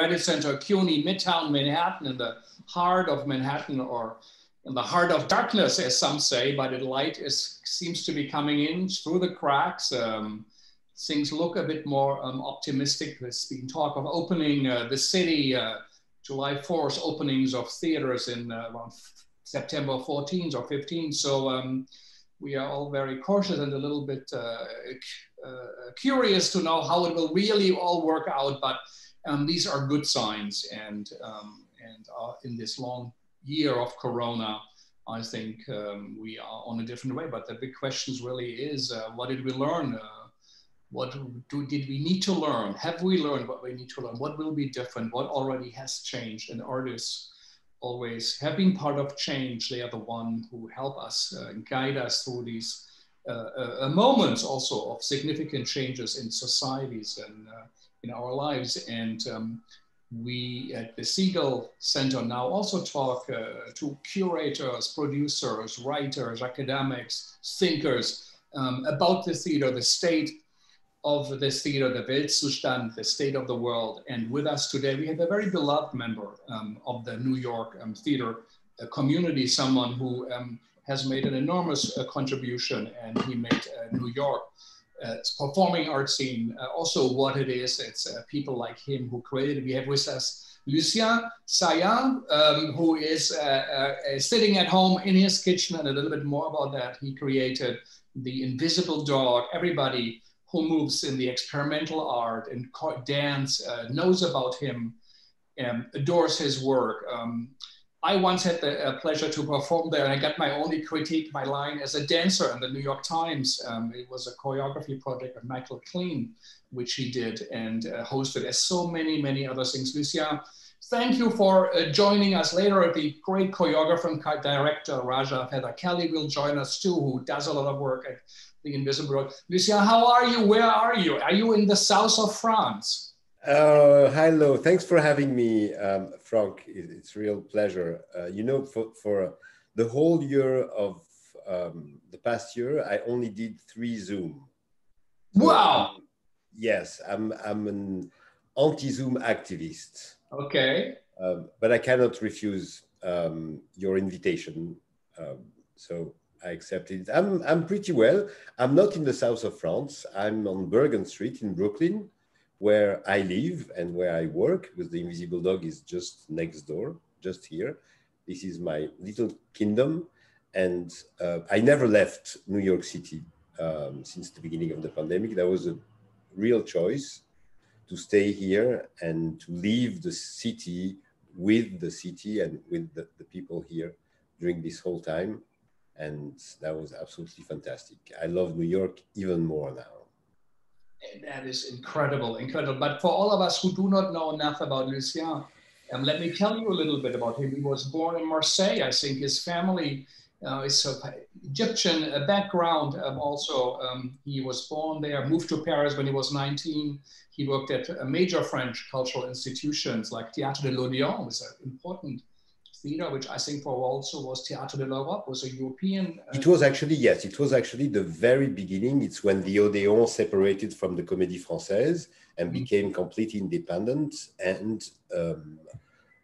United Center, CUNY, Midtown Manhattan, in the heart of Manhattan, or in the heart of darkness, as some say, but the light is, seems to be coming in through the cracks. Um, things look a bit more um, optimistic. There's been talk of opening uh, the city, uh, July 4th, openings of theaters in uh, around September 14th or 15th. So um, we are all very cautious and a little bit uh, uh, curious to know how it will really all work out. But um, these are good signs. And, um, and uh, in this long year of Corona, I think um, we are on a different way. But the big question really is uh, what did we learn? Uh, what do, did we need to learn? Have we learned what we need to learn? What will be different? What already has changed? And artists always have been part of change. They are the one who help us uh, guide us through these uh, uh, moments also of significant changes in societies and uh, in our lives. And um, we at the Segal Center now also talk uh, to curators, producers, writers, academics, thinkers um, about the theater, the state of the theater, the Weltzustand, the state of the world. And with us today, we have a very beloved member um, of the New York um, theater uh, community, someone who um, has made an enormous uh, contribution and he made uh, New York uh, performing art scene uh, also what it is. It's uh, people like him who created. We have with us Lucien Zayan, um, who is sitting at home in his kitchen and a little bit more about that. He created The Invisible Dog. Everybody who moves in the experimental art and dance, uh, knows about him, and adores his work. Um, I once had the pleasure to perform there, and I got my only critique, my line as a dancer in the New York Times. Um, it was a choreography project of Michael Klein, which he did and uh, hosted, as so many, many other things. Lucien, thank you for uh, joining us later. The great choreographer and director Raja Feather Kelly will join us too, who does a lot of work at the Invisible Dog. Lucien, how are you? Where are you? Are you in the south of France? Uh, hello, thanks for having me, um, Frank. It's a real pleasure. Uh, you know, for, for the whole year of um, the past year, I only did three Zoom. So, wow. Um, yes, I'm, I'm an anti-Zoom activist. Okay. Um, but I cannot refuse um, your invitation. Um, so I accepted it. I'm, I'm pretty well. I'm not in the south of France. I'm on Bergen Street in Brooklyn, where I live and where I work, because the Invisible Dog is just next door, just here. This is my little kingdom. And uh, I never left New York City um, since the beginning of the pandemic. That was a real choice to stay here and to leave the city with the city and with the, the people here during this whole time and that was absolutely fantastic. I love New York even more now. That is incredible, incredible. But for all of us who do not know enough about Lucien, um, let me tell you a little bit about him. He was born in Marseille. I think his family uh, is of Egyptian uh, background. Um, also, um, he was born there, moved to Paris when he was 19. He worked at uh, major French cultural institutions like Théâtre de l'Odéon, which is an important theater, which I think for also was Théâtre de l'Europe, was a European. Uh, it was actually, yes, it was actually the very beginning. It's when the Odéon separated from the Comédie Française and mm-hmm. became completely independent and um,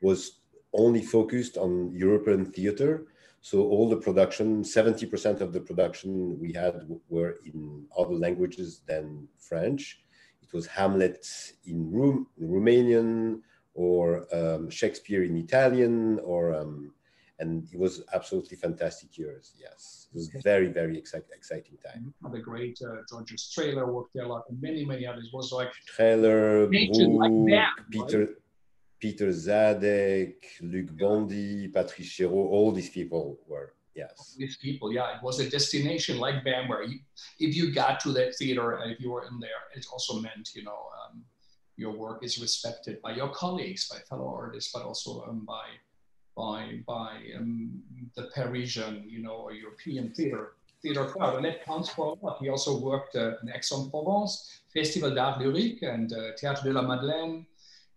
was only focused on European theater. So all the production, 70% of the production we had were in other languages than French. It was Hamlet in Rum- Romanian, or um, Shakespeare in Italian, or um, and it was absolutely fantastic years. Yes, it was very very exciting exciting time. The great uh, George Strehler worked there a lot, and many many others. It was like Strehler, Brook, like Peter. Right? Peter Zadek, Luc Bondy, Patrice Chéreau, all these people were yes. These people, yeah, it was a destination like BAM where you, if you got to that theater and if you were in there, it also meant you know um, your work is respected by your colleagues, by fellow artists, but also um, by by by um, the Parisian, you know, or European theater theater crowd, and that counts for a lot. He also worked uh, in Aix-en-Provence, Festival d'Art Lyrique, and uh, Théâtre de la Madeleine.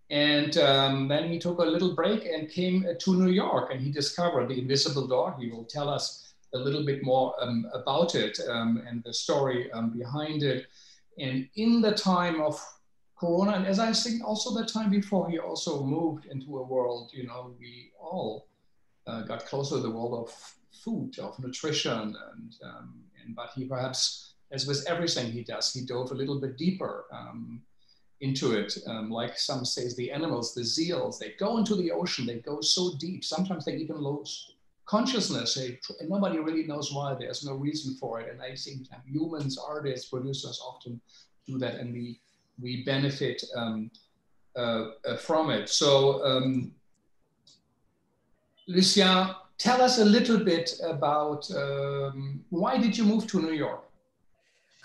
And um, then he took a little break and came uh, to New York, and he discovered the Invisible Dog. He will tell us a little bit more um, about it um, and the story um, behind it. And in the time of Corona, and as I think also the time before, he also moved into a world, you know, we all uh, got closer to the world of food, of nutrition, and, um, and but he perhaps, as with everything he does, he dove a little bit deeper um, into it. Um, like some says, the animals, the seals, they go into the ocean, they go so deep. Sometimes they even lose consciousness. They, and nobody really knows why. There's no reason for it. And I think humans, artists, producers often do that, and we we benefit um, uh, uh, from it. So, um, Lucien, tell us a little bit about um, why did you move to New York?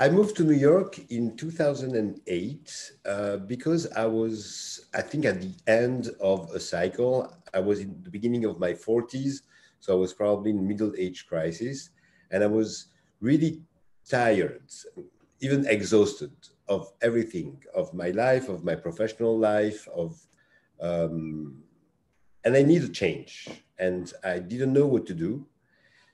I moved to New York in 2008 uh, because I was, I think, at the end of a cycle. I was in the beginning of my 40s, so I was probably in middle age crisis, and I was really tired, even exhausted of everything of my life, of my professional life, of um, and I needed change, and I didn't know what to do.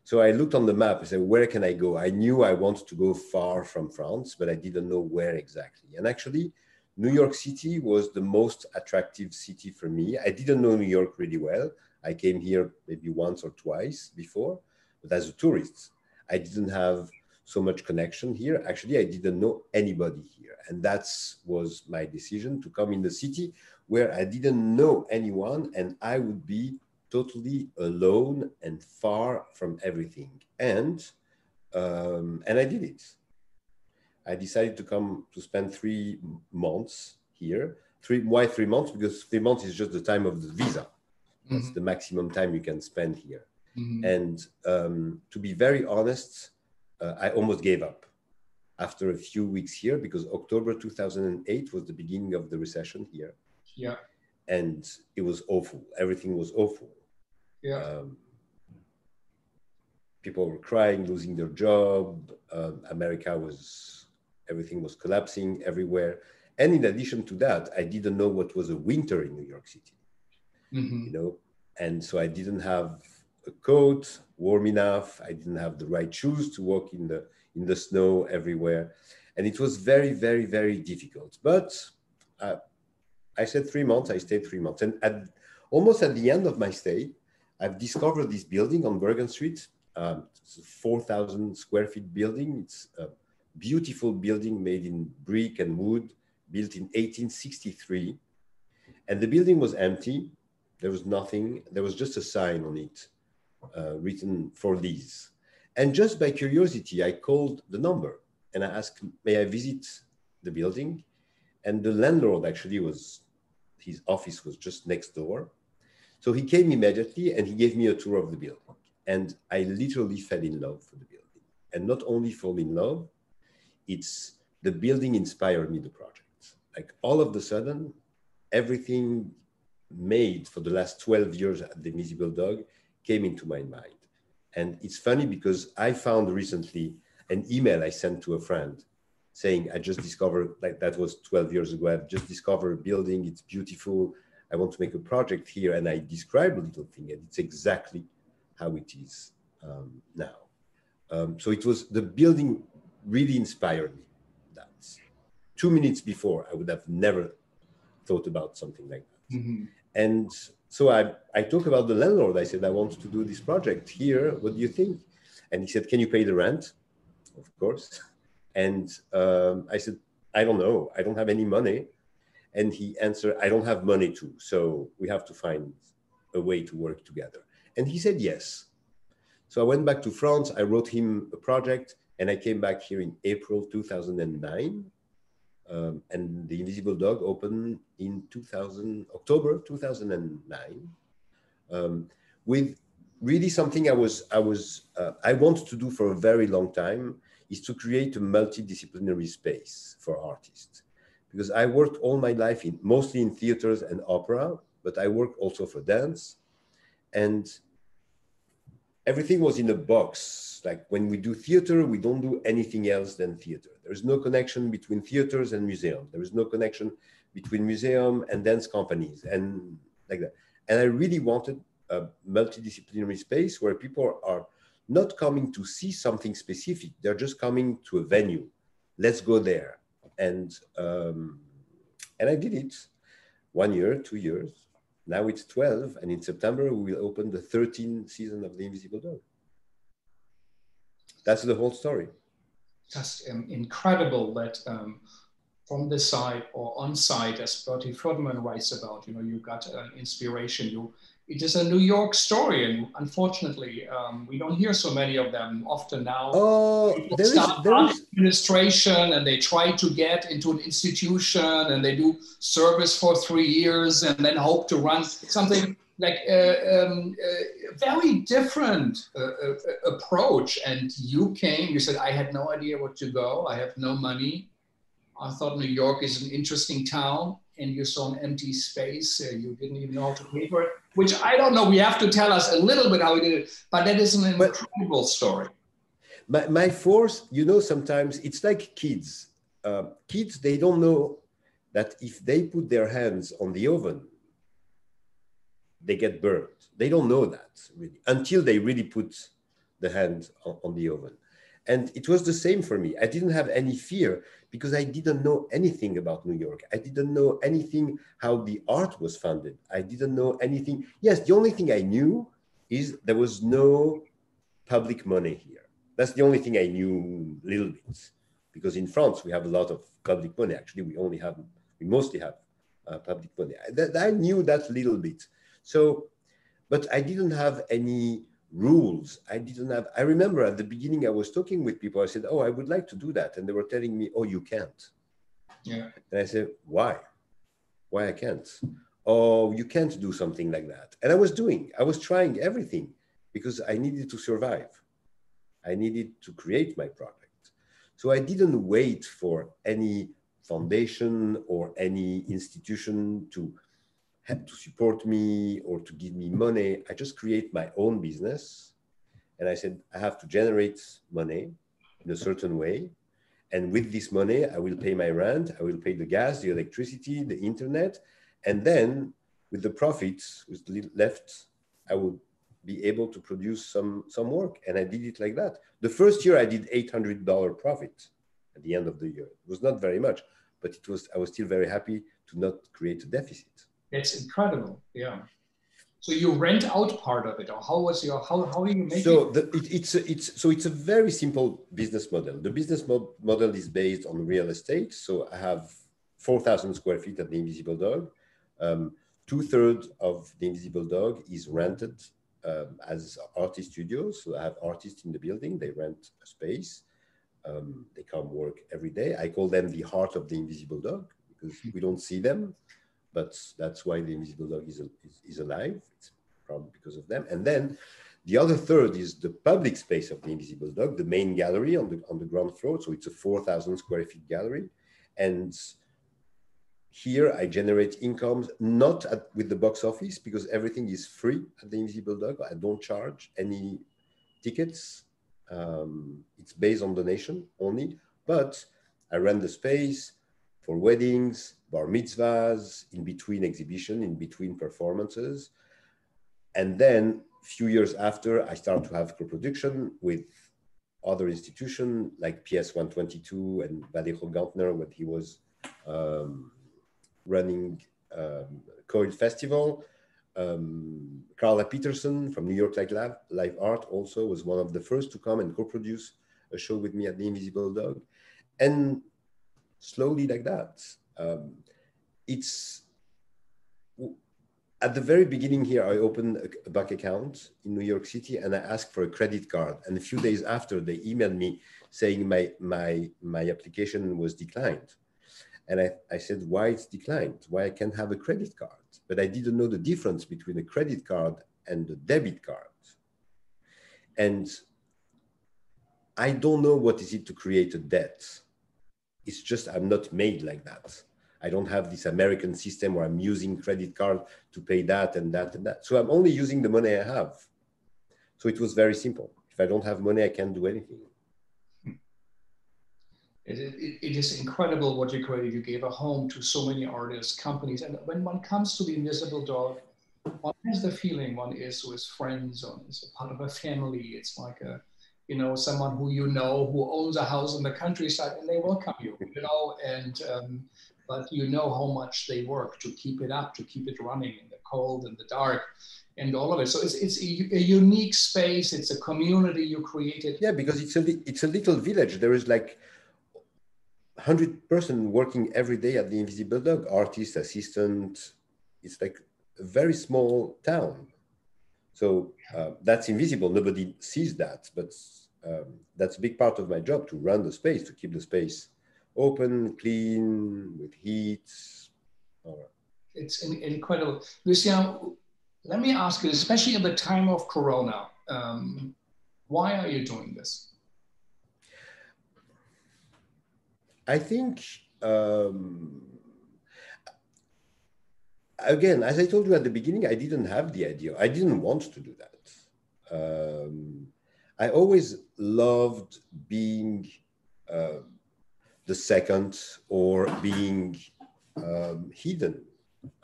So I looked on the map and said, where can I go? I knew I wanted to go far from France, but I didn't know where exactly. And actually, New York City was the most attractive city for me. I didn't know New York really well. I came here maybe once or twice before, but as a tourist, I didn't have so much connection here. Actually, I didn't know anybody here. And that was my decision to come in the city where I didn't know anyone and I would be totally alone and far from everything. And, um, and I did it. I decided to come to spend three months here. Three, why three months? Because three months is just the time of the visa. That's mm-hmm. the maximum time you can spend here. Mm-hmm. And um, to be very honest, uh, I almost gave up after a few weeks here because October 2008 was the beginning of the recession here. Yeah. And it was awful. Everything was awful. Yeah. Um, people were crying, losing their job. Um, America was, everything was collapsing everywhere. And in addition to that, I didn't know what was a winter in New York City. Mm-hmm. You know, and so I didn't have coat warm enough. I didn't have the right shoes to walk in the in the snow everywhere, and it was very, very, very difficult. But uh, I said three months. I stayed three months, and at almost at the end of my stay, I've discovered this building on Bergen Street. Um, it's a 4,000 square feet building. It's a beautiful building made in brick and wood, built in 1863. And the building was empty. There was nothing. There was just a sign on it uh, written for lease. And just by curiosity, I called the number and I asked, may I visit the building? And the landlord actually was, his office was just next door. So he came immediately and he gave me a tour of the building. And I literally fell in love for the building. And not only fall in love, it's the building inspired me the project. Like all of the sudden, everything made for the last 12 years at the Invisible Dog came into my mind. And it's funny because I found recently an email I sent to a friend saying, I just discovered, like that was 12 years ago, I've just discovered a building, it's beautiful. I want to make a project here. And I describe a little thing, and it's exactly how it is um, now. Um, so it was the building really inspired me. That's two minutes before, I would have never thought about something like that. Mm-hmm. And so I, I talked about the landlord. I said, I want to do this project here. What do you think? And he said, Can you pay the rent? Of course. And um, I said, I don't know. I don't have any money. And he answered, I don't have money too. So we have to find a way to work together. And he said, Yes. So I went back to France. I wrote him a project and I came back here in April 2009 um, and the Invisible Dog opened in 2000, October 2009, um, with really something I was I was uh, I wanted to do for a very long time is to create a multidisciplinary space for artists, because I worked all my life in mostly in theaters and opera, but I worked also for dance, and everything was in a box. Like when we do theater, we don't do anything else than theater. There is no connection between theaters and museums. There is no connection between museum and dance companies and like that. And I really wanted a multidisciplinary space where people are not coming to see something specific. They're just coming to a venue. Let's go there. And um, And I did it one year, two years. Now it's 12, and in September we will open the 13th season of The Invisible Dog. That's the whole story. Just um, incredible that um, from the side or on site, as Bertie Fröderman writes about, you know, you got uh, inspiration. You it is a New York story, and unfortunately, um, we don't hear so many of them often now. Oh, there is, there is administration, and they try to get into an institution, and they do service for three years, and then hope to run something like a, uh, um, a very different uh, uh, approach. And you came, you said, I had no idea where to go. I have no money. I thought New York is an interesting town and you saw an empty space. Uh, you didn't even know how to pay for it, which I don't know. We have to tell us a little bit how we did it, but that is an incredible but story. My, my force, you know, sometimes it's like kids. Uh, kids, they don't know that if they put their hands on the oven, they get burned. They don't know that really until they really put the hand on, on the oven. And it was the same for me. I didn't have any fear because I didn't know anything about New York. I didn't know anything how the art was funded. I didn't know anything. Yes, the only thing I knew is there was no public money here. That's the only thing I knew little bit. Because in France, we have a lot of public money. Actually, we only have, we mostly have uh, public money. I, I knew that little bit. So, but I didn't have any rules. I didn't have, I remember at the beginning, I was talking with people. I said, Oh, I would like to do that. And they were telling me, Oh, you can't. Yeah. And I said, Why? Why I can't? Oh, you can't do something like that. And I was doing, I was trying everything because I needed to survive. I needed to create my project. So I didn't wait for any foundation or any institution to to support me or to give me money. I just create my own business. And I said, I have to generate money in a certain way. And with this money, I will pay my rent, I will pay the gas, the electricity, the internet. And then with the profits with left, I would be able to produce some, some work. And I did it like that. The first year I did $800 profit at the end of the year. It was not very much, but it was, I was still very happy to not create a deficit. It's incredible. Yeah. So you rent out part of it, or how was your how how do you make so it? So it, it's a, it's so it's a very simple business model. The business mo- model is based on real estate. So I have four thousand square feet at the Invisible Dog. Um, Two thirds of the Invisible Dog is rented um, as artist studios. So I have artists in the building. They rent a space. Um, they come work every day. I call them the heart of the Invisible Dog because we don't see them but that's why the invisible dog is, is, is alive. It's probably because of them. And then the other third is the public space of the invisible dog, the main gallery on the on the ground floor. So it's a 4,000 square feet gallery, and here I generate incomes not at, with the box office because everything is free at the Invisible Dog. I don't charge any tickets. Um, it's based on donation only, but I rent the space for weddings, bar mitzvahs, in between exhibition, in between performances. And then a few years after, I start to have co-production with other institutions like PS 122 and Vallejo Gantner when he was um, running um, Coil Festival. Um, Carla Peterson from New York Live, Live Art also was one of the first to come and co-produce a show with me at the Invisible Dog. And slowly like that. Um, it's at the very beginning here, I opened a, bank account in New York City and I asked for a credit card. And a few days after, they emailed me saying my my my application was declined. And I, I said, why it's declined? Why I can't have a credit card? But I didn't know the difference between a credit card and a debit card. And I don't know what is it to create a debt it's just I'm not made like that. I don't have this American system where I'm using credit card to pay that and that and that. So I'm only using the money I have. So it was very simple. If I don't have money, I can't do anything. It, it, it is incredible what you created. You gave a home to so many artists, companies. And when one comes to the invisible dog, one has the feeling one is with friends or is a part of a family. It's like a you know, someone who you know who owns a house in the countryside and they welcome you, you know, and um, but you know how much they work to keep it up, to keep it running in the cold and the dark and all of it. So it's, it's a, a, unique space. It's a community you created. Yeah, because it's a, it's a little village. There is like 100 person working every day at the Invisible Dog, artist, assistant. It's like a very small town. So uh, that's invisible. Nobody sees that, but um, that's a big part of my job to run the space, to keep the space open, clean, with heat. It's incredible. Lucien, let me ask you, especially at the time of Corona, um, why are you doing this? I think, um, again, as I told you at the beginning, I didn't have the idea. I didn't want to do that. Um, I always loved being uh, the second or being um, hidden.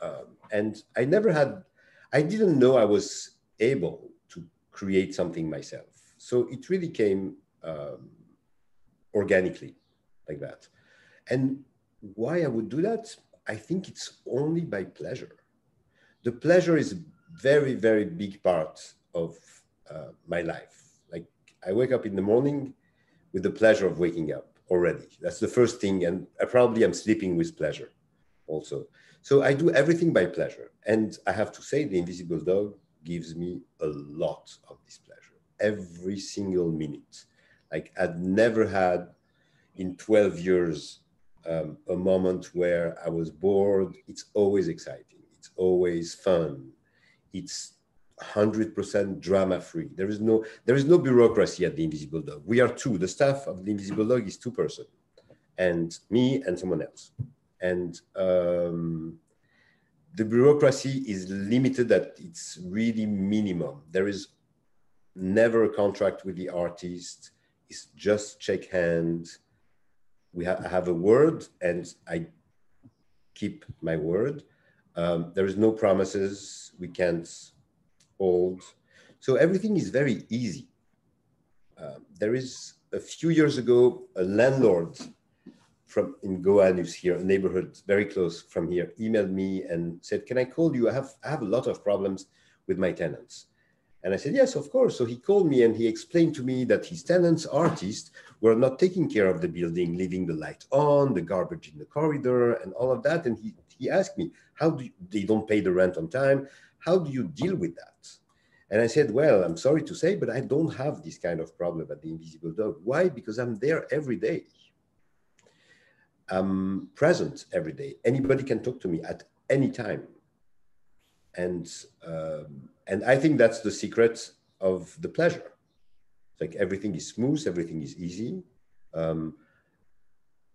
Um, and I never had, I didn't know I was able to create something myself. So it really came um, organically like that. And why I would do that? I think it's only by pleasure. The pleasure is a very, very big part of uh, my life. Like I wake up in the morning with the pleasure of waking up already. That's the first thing. And I probably am sleeping with pleasure also. So I do everything by pleasure. And I have to say, the invisible dog gives me a lot of this pleasure every single minute. Like I'd never had in 12 years um, a moment where I was bored. It's always exciting. It's always fun. It's 100% drama free. There is no there is no bureaucracy at the Invisible Dog. We are two. The staff of the Invisible Dog is two person, and me and someone else. And um, the bureaucracy is limited at its really minimum. There is never a contract with the artist. It's just shake hands. We ha- have a word, and I keep my word. Um, there is no promises. We can't old. So everything is very easy. Uh, there is a few years ago, a landlord from in Gowanus here, a neighborhood very close from here, emailed me and said, "Can I call you? I have I have a lot of problems with my tenants." And I said, "Yes, of course." So he called me and he explained to me that his tenants, artists, were not taking care of the building, leaving the light on, the garbage in the corridor, and all of that. And he he asked me, "How do you, they don't pay the rent on time? How do you deal with that? And I said, Well, I'm sorry to say, but I don't have this kind of problem at the Invisible Dog. Why? Because I'm there every day. I'm present every day. Anybody can talk to me at any time. And, um, and I think that's the secret of the pleasure. It's like everything is smooth, everything is easy. Um,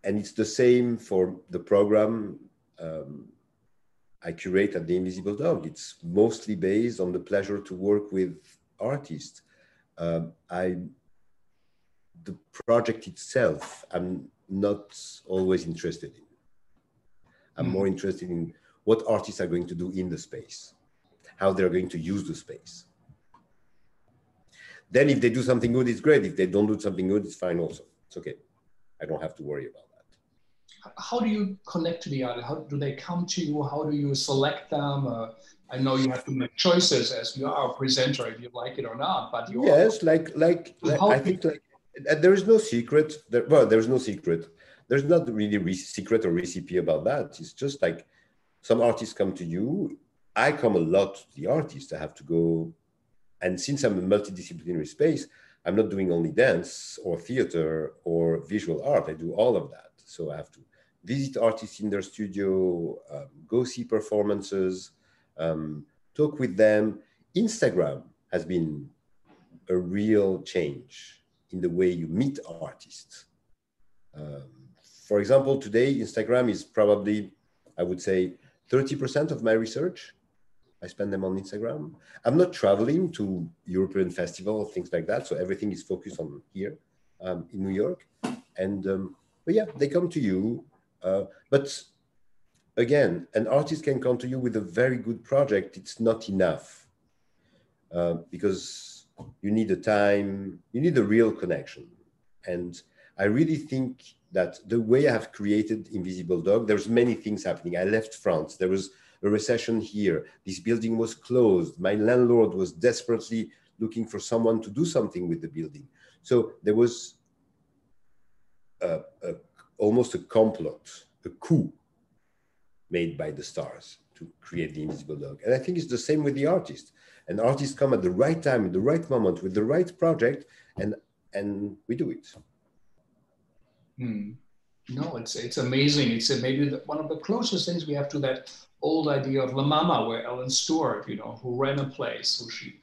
and it's the same for the program. Um, I curate at the Invisible Dog. It's mostly based on the pleasure to work with artists. Um, I, the project itself, I'm not always interested in. I'm mm. more interested in what artists are going to do in the space, how they're going to use the space. Then, if they do something good, it's great. If they don't do something good, it's fine also. It's okay. I don't have to worry about how do you connect to the artist? How do they come to you? How do you select them? Uh, I know you have to make choices as you are a presenter, if you like it or not. But you yes, are, like like, like I think like there is no secret. There, well, there is no secret. There's not really re- secret or recipe about that. It's just like some artists come to you. I come a lot to the artist. I have to go, and since I'm a multidisciplinary space, I'm not doing only dance or theater or visual art. I do all of that. So I have to visit artists in their studio, um, go see performances, um, talk with them. Instagram has been a real change in the way you meet artists. Um, for example, today, Instagram is probably, I would say, 30% of my research. I spend them on Instagram. I'm not traveling to European festival, things like that. So everything is focused on here um, in New York. And, um, but yeah, they come to you uh, but again, an artist can come to you with a very good project. It's not enough uh, because you need a time, you need a real connection. And I really think that the way I have created Invisible Dog, there's many things happening. I left France. There was a recession here. This building was closed. My landlord was desperately looking for someone to do something with the building. So there was a, a, almost a complot, a coup made by the stars to create the invisible dog. And I think it's the same with the artist. An artist come at the right time, at the right moment, with the right project, and and we do it. Hmm. No, it's it's amazing. It's maybe the, one of the closest things we have to that old idea of La Mama, where Ellen Stewart, you know, who ran a place, who she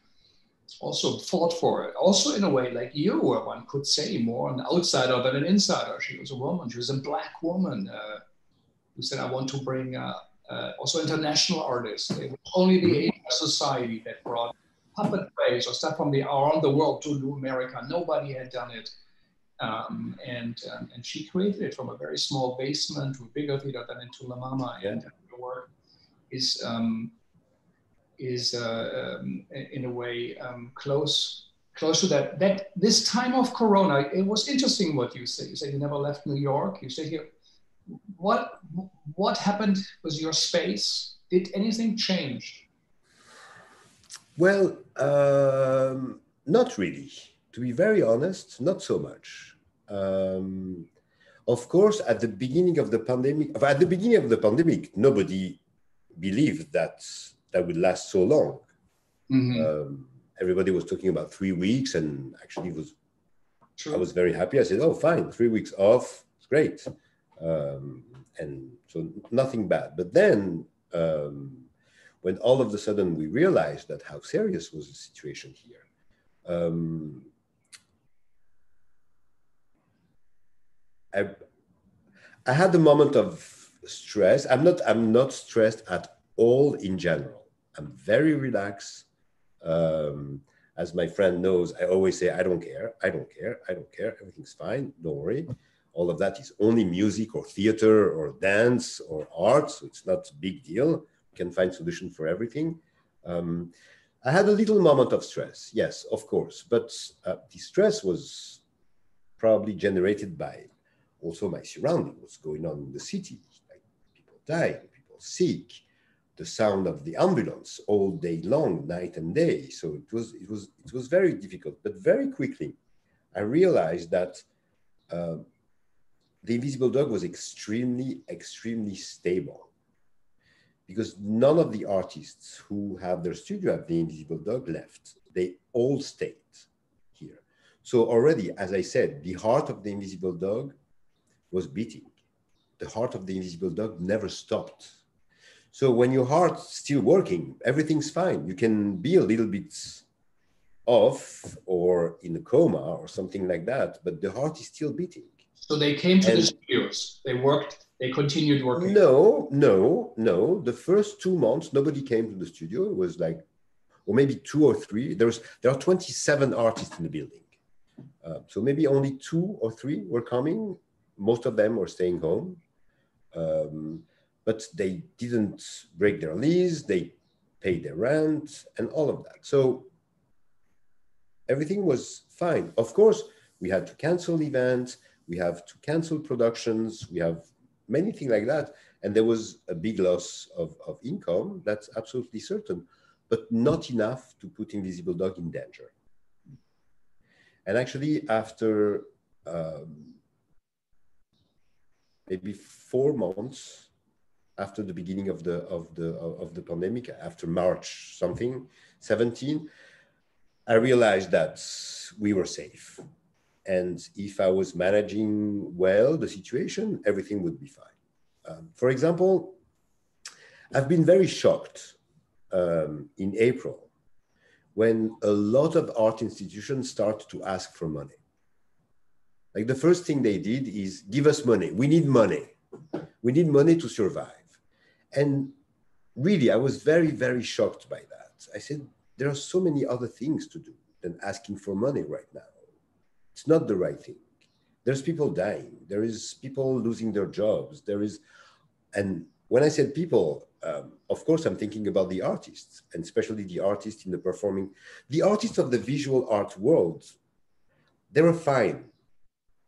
also fought for it. Also, in a way, like you, where one could say more an outsider than an insider. She was a woman. She was a black woman uh, who said, "I want to bring uh, uh, also international artists. It was only the Asian Society that brought puppet plays or stuff from the around the world to New America. Nobody had done it." Um, and um, and she created it from a very small basement to a bigger theater than into La Mama, and her work is um, is uh, um, in a way um, close close to that. That this time of Corona, it was interesting what you said. You said you never left New York. You stayed here. What what happened with your space? Did anything change? Well, um, not really. To be very honest, not so much. Um, of course, at the beginning of the pandemic, at the beginning of the pandemic, nobody believed that that would last so long. Mm-hmm. Um, everybody was talking about three weeks, and actually was. True. I was very happy. I said, "Oh, fine, three weeks off. It's great," um, and so nothing bad. But then, um, when all of a sudden we realized that how serious was the situation here, um, I, I had a moment of stress. I'm not. I'm not stressed at all in general. I'm very relaxed. Um, as my friend knows, I always say, I don't care, I don't care, I don't care, everything's fine, don't worry. All of that is only music or theater or dance or art, so it's not a big deal. You can find solution for everything. Um, I had a little moment of stress, yes, of course, but uh, the stress was probably generated by also my surrounding, what's going on in the city, like people dying, people sick, the sound of the ambulance all day long, night and day. So it was it was it was very difficult. But very quickly, I realized that uh, the Invisible Dog was extremely extremely stable because none of the artists who have their studio at the Invisible Dog left. They all stayed here. So already, as I said, the heart of the Invisible Dog was beating. The heart of the Invisible Dog never stopped so when your heart's still working, everything's fine. You can be a little bit off or in a coma or something like that, but the heart is still beating. So they came to and the studios. They worked. They continued working. No, no, no. The first two months, nobody came to the studio. It was like, or maybe two or three. There's there are 27 artists in the building, uh, so maybe only two or three were coming. Most of them were staying home. Um, but they didn't break their lease, they paid their rent and all of that. So everything was fine. Of course, we had to cancel events, we have to cancel productions, we have many things like that. And there was a big loss of, of income, that's absolutely certain, but not enough to put Invisible Dog in danger. And actually, after um, maybe four months, after the beginning of the of the of the pandemic, after March something, 17, I realized that we were safe. And if I was managing well the situation, everything would be fine. Um, for example, I've been very shocked um, in April when a lot of art institutions started to ask for money. Like the first thing they did is give us money. We need money. We need money to survive. And really, I was very, very shocked by that. I said, there are so many other things to do than asking for money right now. It's not the right thing. There's people dying. There is people losing their jobs. There is, and when I said people, um, of course, I'm thinking about the artists, and especially the artists in the performing, the artists of the visual art world. They were fine.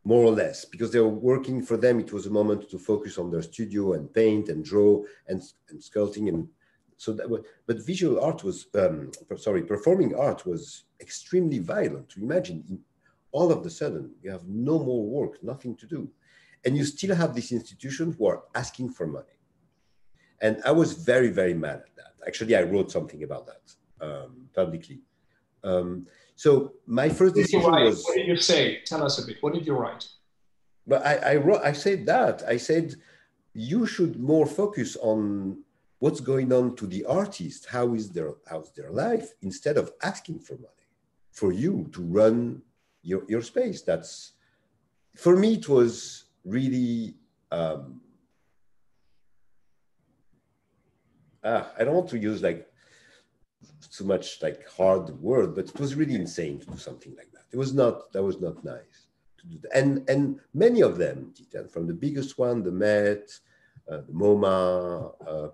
More or less, because they were working for them. It was a moment to focus on their studio and paint and draw and, and sculpting. And so that was, but visual art was, um, sorry, performing art was extremely violent. Imagine all of a sudden you have no more work, nothing to do. And you still have these institutions who are asking for money. And I was very, very mad at that. Actually, I wrote something about that um, publicly. Um, so my first decision was. What did you say? Tell us a bit. What did you write? But I, I wrote. I said that. I said you should more focus on what's going on to the artist. How is their how's their life instead of asking for money for you to run your your space. That's for me. It was really. Um, ah, I don't want to use like too much like hard word, but it was really insane to do something like that. It was not that was not nice to do that. And and many of them from the biggest one, the Met, uh, the MoMA, uh,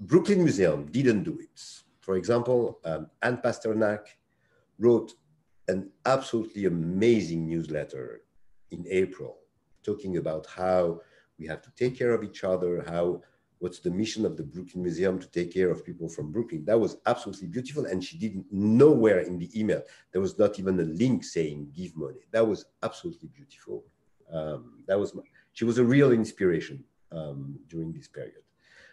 Brooklyn Museum didn't do it. For example, um, Anne Pasternak wrote an absolutely amazing newsletter in April talking about how we have to take care of each other, how what's the mission of the Brooklyn Museum to take care of people from Brooklyn. That was absolutely beautiful. And she didn't nowhere in the email, there was not even a link saying give money. That was absolutely beautiful. Um, that was, my, she was a real inspiration um, during this period.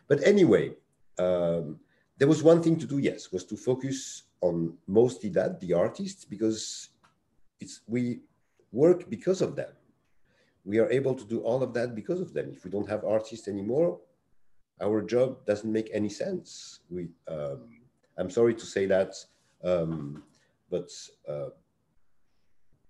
But anyway, um, there was one thing to do, yes, was to focus on mostly that, the artists, because it's, we work because of them. We are able to do all of that because of them. If we don't have artists anymore, our job doesn't make any sense. We, um, I'm sorry to say that, um, but uh,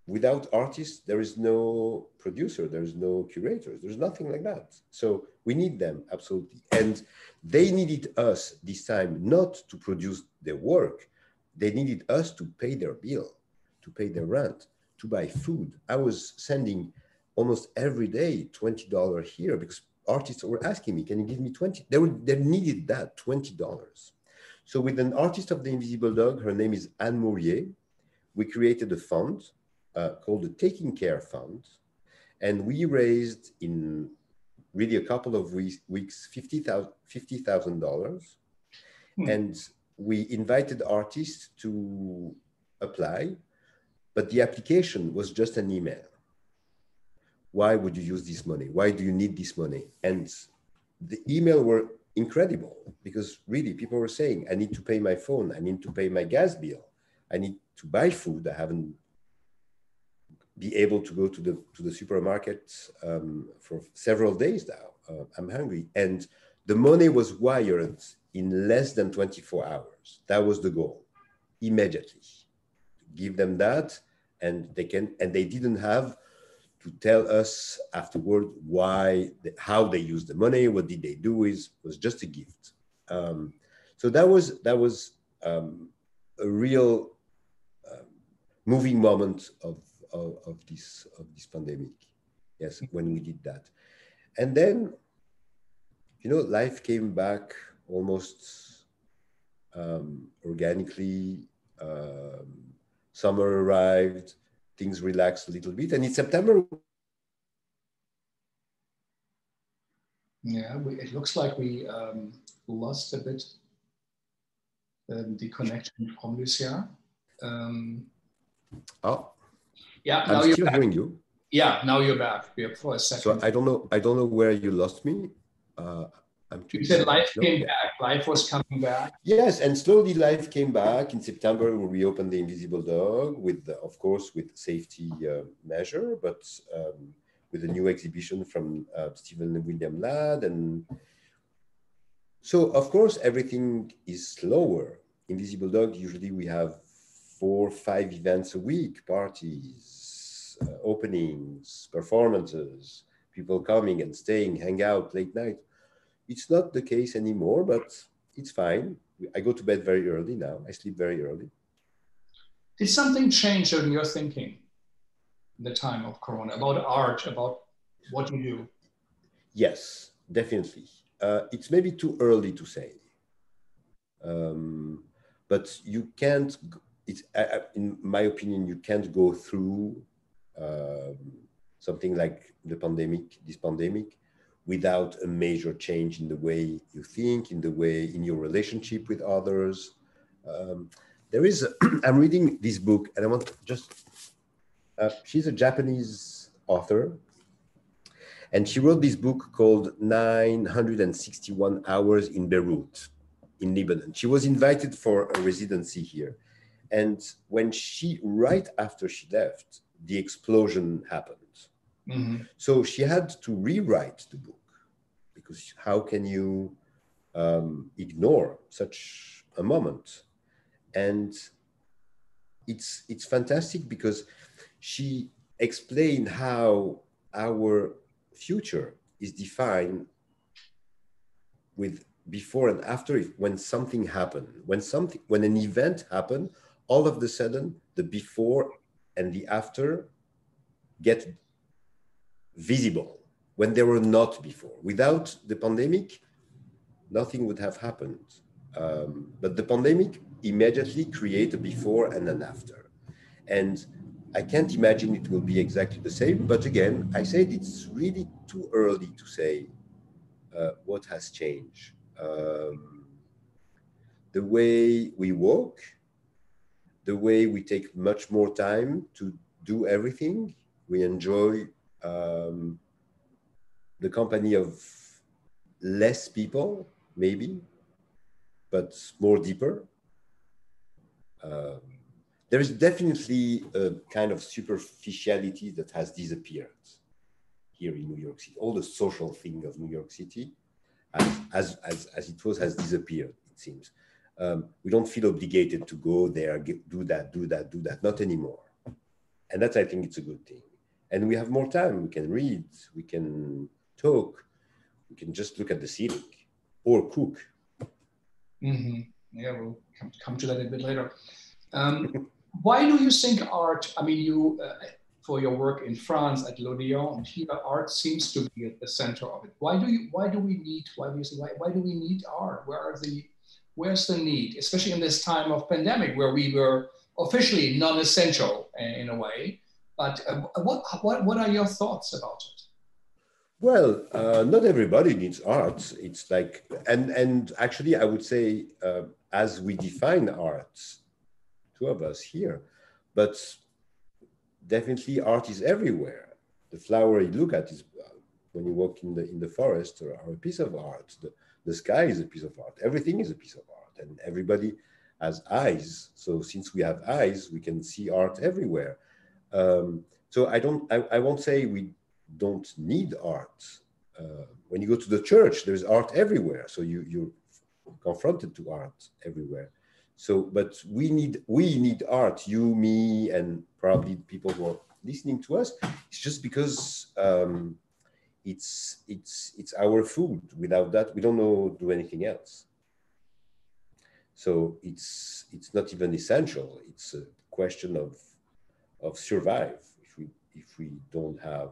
without artists, there is no producer, there is no curator, there's nothing like that. So we need them absolutely. And they needed us this time not to produce their work, they needed us to pay their bill, to pay their rent, to buy food. I was sending almost every day $20 here because artists were asking me, can you give me 20? They, were, they needed that, $20. So with an artist of the Invisible Dog, her name is Anne Mourier, we created a fund uh, called the Taking Care Fund. And we raised in really a couple of weeks, weeks $50,000. $50, hmm. And we invited artists to apply, but the application was just an email why would you use this money? Why do you need this money? And the email were incredible because really people were saying, I need to pay my phone, I need to pay my gas bill, I need to buy food. I haven't be able to go to the to the supermarket um, for several days now. Uh, I'm hungry, and the money was wired in less than 24 hours. That was the goal, immediately. Give them that, and they can, and they didn't have to tell us afterward why, how they used the money, what did they do is was just a gift. Um, so that was that was um, a real um, moving moment of, of, of this of this pandemic. Yes, when we did that, and then you know life came back almost um, organically. Um, summer arrived things relaxed a little bit. And in September, yeah, we, it looks like we um, lost a bit um, the connection from Lucien. Um, oh, yeah. Now I'm you're still back. hearing you. Yeah, now you're back. Yeah, for a second. So I don't know. I don't know where you lost me. Uh, I'm you said life no. came back. Life was coming back. Yes, and slowly life came back in September. We reopened the Invisible Dog with, of course, with safety uh, measure, but um, with a new exhibition from uh, Stephen and William Ladd, and so of course everything is slower. Invisible Dog usually we have four, five events a week, parties, uh, openings, performances, people coming and staying, hang out late night it's not the case anymore, but it's fine. I go to bed very early now. I sleep very early. Did something change in your thinking in the time of Corona about art, about what you do? Yes, definitely. Uh, it's maybe too early to say, um, but you can't. It's in my opinion, you can't go through um, something like the pandemic, this pandemic, without a major change in the way you think, in the way, in your relationship with others. Um, there is, i I'm reading this book and I want to just, uh, she's a Japanese author and she wrote this book called 961 Hours in Beirut, in Lebanon. She was invited for a residency here. And when she, right after she left, the explosion happened. Mm-hmm. So she had to rewrite the book because how can you um, ignore such a moment? And it's it's fantastic because she explained how our future is defined with before and after when something happened when something when an event happened all of the sudden the before and the after get visible when they were not before without the pandemic nothing would have happened um, but the pandemic immediately created a before and an after and I can't imagine it will be exactly the same. But again, I said it's really too early to say uh, what has changed. Um, the way we walk, the way we take much more time to do everything. We enjoy um, the company of less people, maybe, but more deeper. Um, there is definitely a kind of superficiality that has disappeared here in New York City. All the social thing of New York City, as, as, as, as it was, has disappeared, it seems. Um, we don't feel obligated to go there, get, do that, do that, do that, not anymore. And that's, I think, it's a good thing. And we have more time. We can read, we can talk, we can just look at the ceiling or cook. Mm-hmm. Yeah, we'll come, to that a bit later. Um, why do you think art? I mean, you uh, for your work in France at L'Odéon and here, art seems to be at the center of it. Why do you? Why do we need? Why do you? Why, why do we need art? Where are the? Where's the need? Especially in this time of pandemic, where we were officially non-essential in a way. But uh, what what what are your thoughts about it? Well, uh, not everybody needs art. It's like, and and actually, I would say, uh, as we define art, two of us here, but definitely art is everywhere. The flower you look at is uh, when you walk in the in the forest or, are a piece of art. The, the sky is a piece of art. Everything is a piece of art, and everybody has eyes. So since we have eyes, we can see art everywhere. Um, so I don't. I, I won't say we don't need art. Uh, when you go to the church, there's art everywhere. So you you're confronted to art everywhere. So, but we need we need art. You, me, and probably people who are listening to us. It's just because um, it's it's it's our food. Without that, we don't know do anything else. So it's it's not even essential. It's a question of of survive if we if we don't have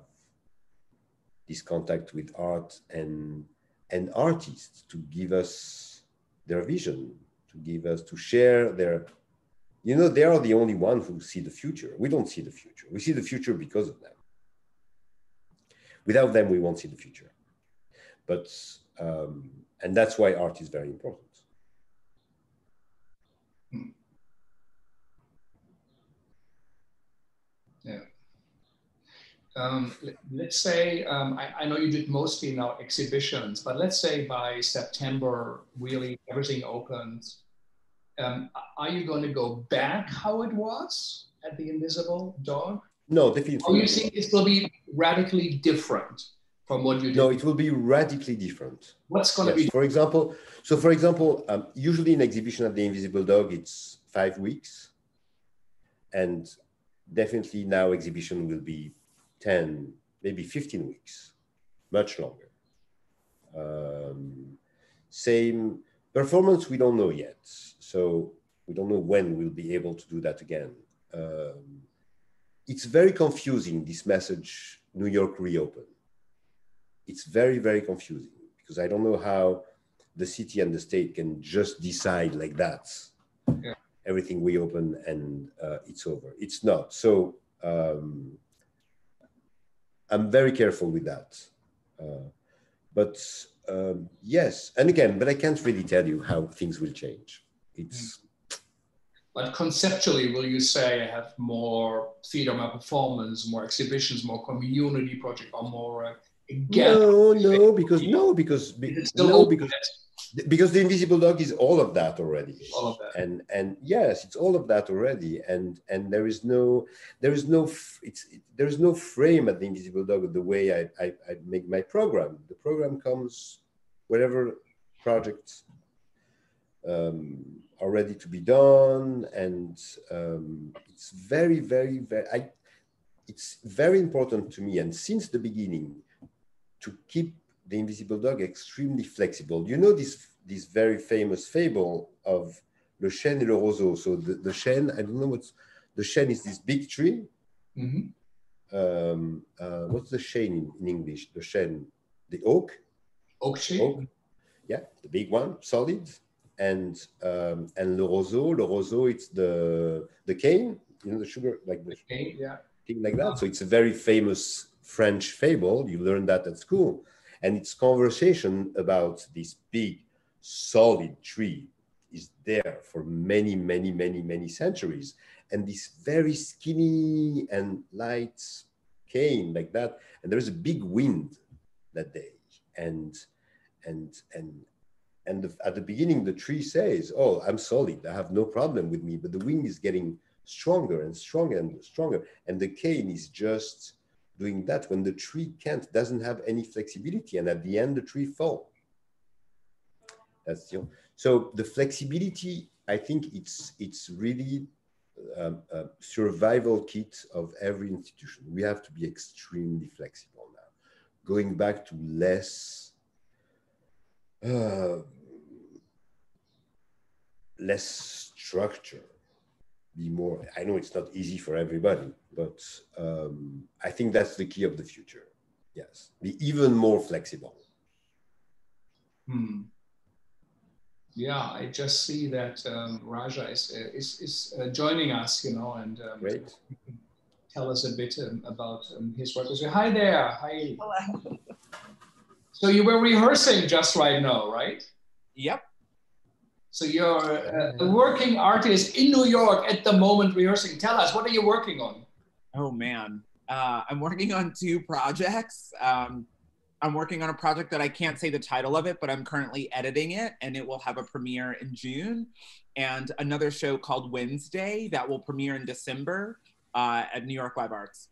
this contact with art and and artists to give us their vision to give us, to share their, you know, they are the only one who see the future. We don't see the future. We see the future because of them. Without them, we won't see the future. But, um, and that's why art is very important. Yeah. Um, let's say, um, I, I, know you did mostly now exhibitions, but let's say by September, really everything opens. Um, are you going to go back how it was at the Invisible Dog? No, definitely. Or you think it will be radically different from what you did? No, it will be radically different. What's going yes. to be? For example, so for example, um, usually an exhibition at the Invisible Dog, it's five weeks. And definitely now exhibition will be 10, maybe 15 weeks, much longer. Um, same performance, we don't know yet. So we don't know when we'll be able to do that again. Um, it's very confusing, this message, New York reopen. It's very, very confusing because I don't know how the city and the state can just decide like that. Yeah. Everything reopen and uh, it's over. It's not. So um, I'm very careful with that. Uh, but um, yes, and again, but I can't really tell you how things will change. It's. But conceptually, will you say I have more theater, more performance, more exhibitions, more community project, or more? Uh, no, no, because no, because no, because because the invisible dog is all of that already. All of that. And and yes it's all of that already. And and there is no there is no it's it, there is no frame at the invisible dog the way I, I, I make my program. The program comes whatever projects um, are ready to be done. And um, it's very very very I, it's very important to me. And since the beginning to keep the invisible dog extremely flexible. You know this this very famous fable of le chêne et le roseau. So the, the chêne, I don't know what's the chêne is this big tree. Mm-hmm. Um, uh, what's the chêne in, in, English? The chêne, the oak. Oak tree. Oak. Yeah, the big one, solid. And um, and le roseau, le roseau, it's the the cane, you know, the sugar, like the, the cane, yeah, thing like that. So it's a very famous French fable. You learn that at school. And its conversation about this big, solid tree is there for many, many, many, many centuries. And this very skinny and light cane like that. And there's a big wind that day. And and and and the, at the beginning the tree says oh i'm solid i have no problem with me but the wind is getting stronger and stronger and stronger and the cane is just doing that when the tree can't, doesn't have any flexibility. And at the end, the tree fall. That's the, so the flexibility, I think it's, it's really um, a survival kit of every institution. We have to be extremely flexible now. Going back to less, uh, less structure be more i know it's not easy for everybody but um, i think that's the key of the future. Yes. Be even more flexible. Hmm. yeah i just see that um, raja is is, is uh, joining us you know and um, Great. tell us a bit um, about um, his work so hi there. Hi. Hello. so you were rehearsing just right now right? Yep so you're a, a, working artist in New York at the moment rehearsing. Tell us, what are you working on? Oh man, uh, I'm working on two projects. Um, I'm working on a project that I can't say the title of it, but I'm currently editing it, and it will have a premiere in June. And another show called Wednesday that will premiere in December uh, at New York Live Arts.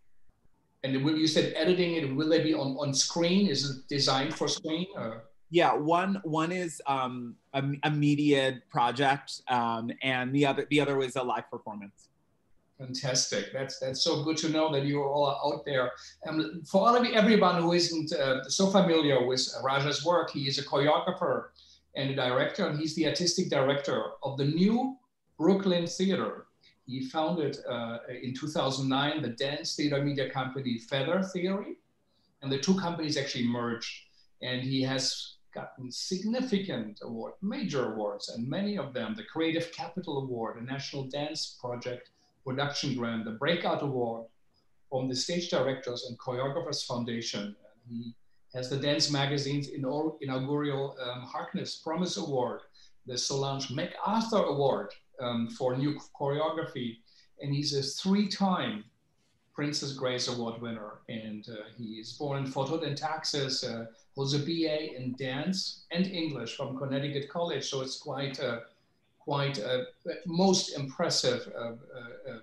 And when you said editing it, will they be on, on screen? Is it designed for screen? Or? Yeah, one one is um, a, a media project, um, and the other the other was a live performance. Fantastic. That's that's so good to know that you're all out there. For all of you, everyone who isn't uh, so familiar with Raja's work, he is a choreographer and a director, and he's the artistic director of the new Brooklyn Theater. He founded uh, in 2009 the dance theater media company Feather Theory, and the two companies actually merged. And he has gotten significant award, major awards, and many of them, the Creative Capital Award, the National Dance Project Production Grant, the Breakout Award from the Stage Directors and Choreographers Foundation. He has the Dance Magazine's inaugural um, Harkness Promise Award, the Solange MacArthur Award um, for New Choreography, and he's a three-time Princess Grace Award winner. And uh, he is born in Fort Hood in Texas, uh, holds a BA in dance and English from Connecticut College. So it's quite a, quite a most impressive uh, uh, uh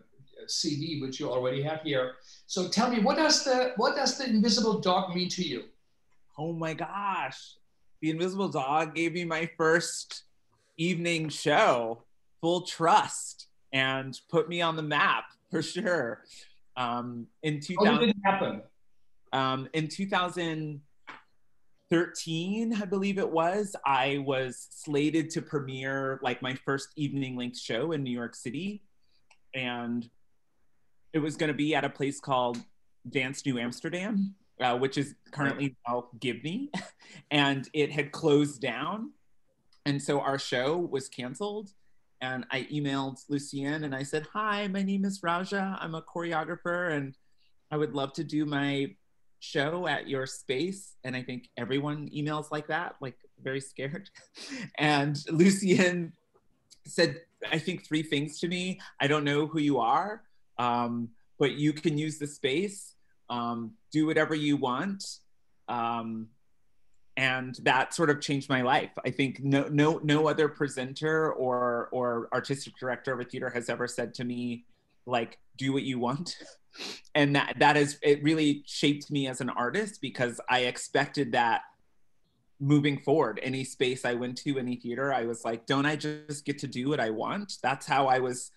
CV, which you already have here. So tell me, what does the, what does the invisible dog mean to you? Oh my gosh. The Invisible Dog gave me my first evening show, full trust, and put me on the map for sure. Um, in 2000, How did it happen? Um, in 2013, I believe it was, I was slated to premiere like my first evening length show in New York City. And it was going to be at a place called Dance New Amsterdam, uh, which is currently now Gibney. and it had closed down. And so our show was canceled and I emailed Lucien and I said, Hi, my name is Raja. I'm a choreographer and I would love to do my show at your space. And I think everyone emails like that, like very scared. and Lucien said, I think three things to me. I don't know who you are, um, but you can use the space, um, do whatever you want. Um, and that sort of changed my life. I think no no no other presenter or or artistic director of a theater has ever said to me like do what you want. And that that is it really shaped me as an artist because I expected that moving forward any space I went to any theater I was like don't I just get to do what I want? That's how I was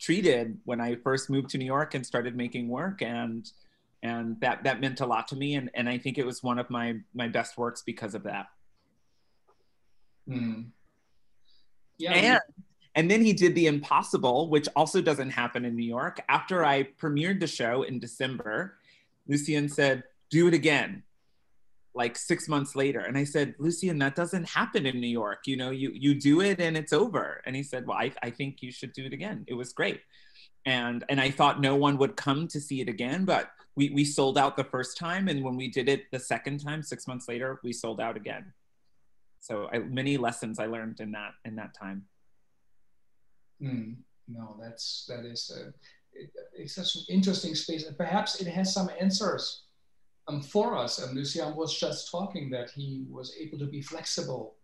treated when I first moved to New York and started making work and and that that meant a lot to me. And and i think it was one of my my best works because of that. Hmm. Yeah. and and then he did the impossible which also doesn't happen in new york. After i premiered the show in december lucien said do it again like six months later. And i said lucien that doesn't happen in new york. You know you you do it and it's over. And he said well i, I think you should do it again. It was great. And and i thought no one would come to see it again but we we sold out the first time and when we did it the second time six months later we sold out again so I, many lessons i learned in that in that time Hmm. No, that's that is a, it, it's such an interesting space, and perhaps it has some answers um, for us. And Lucien was just talking that he was able to be flexible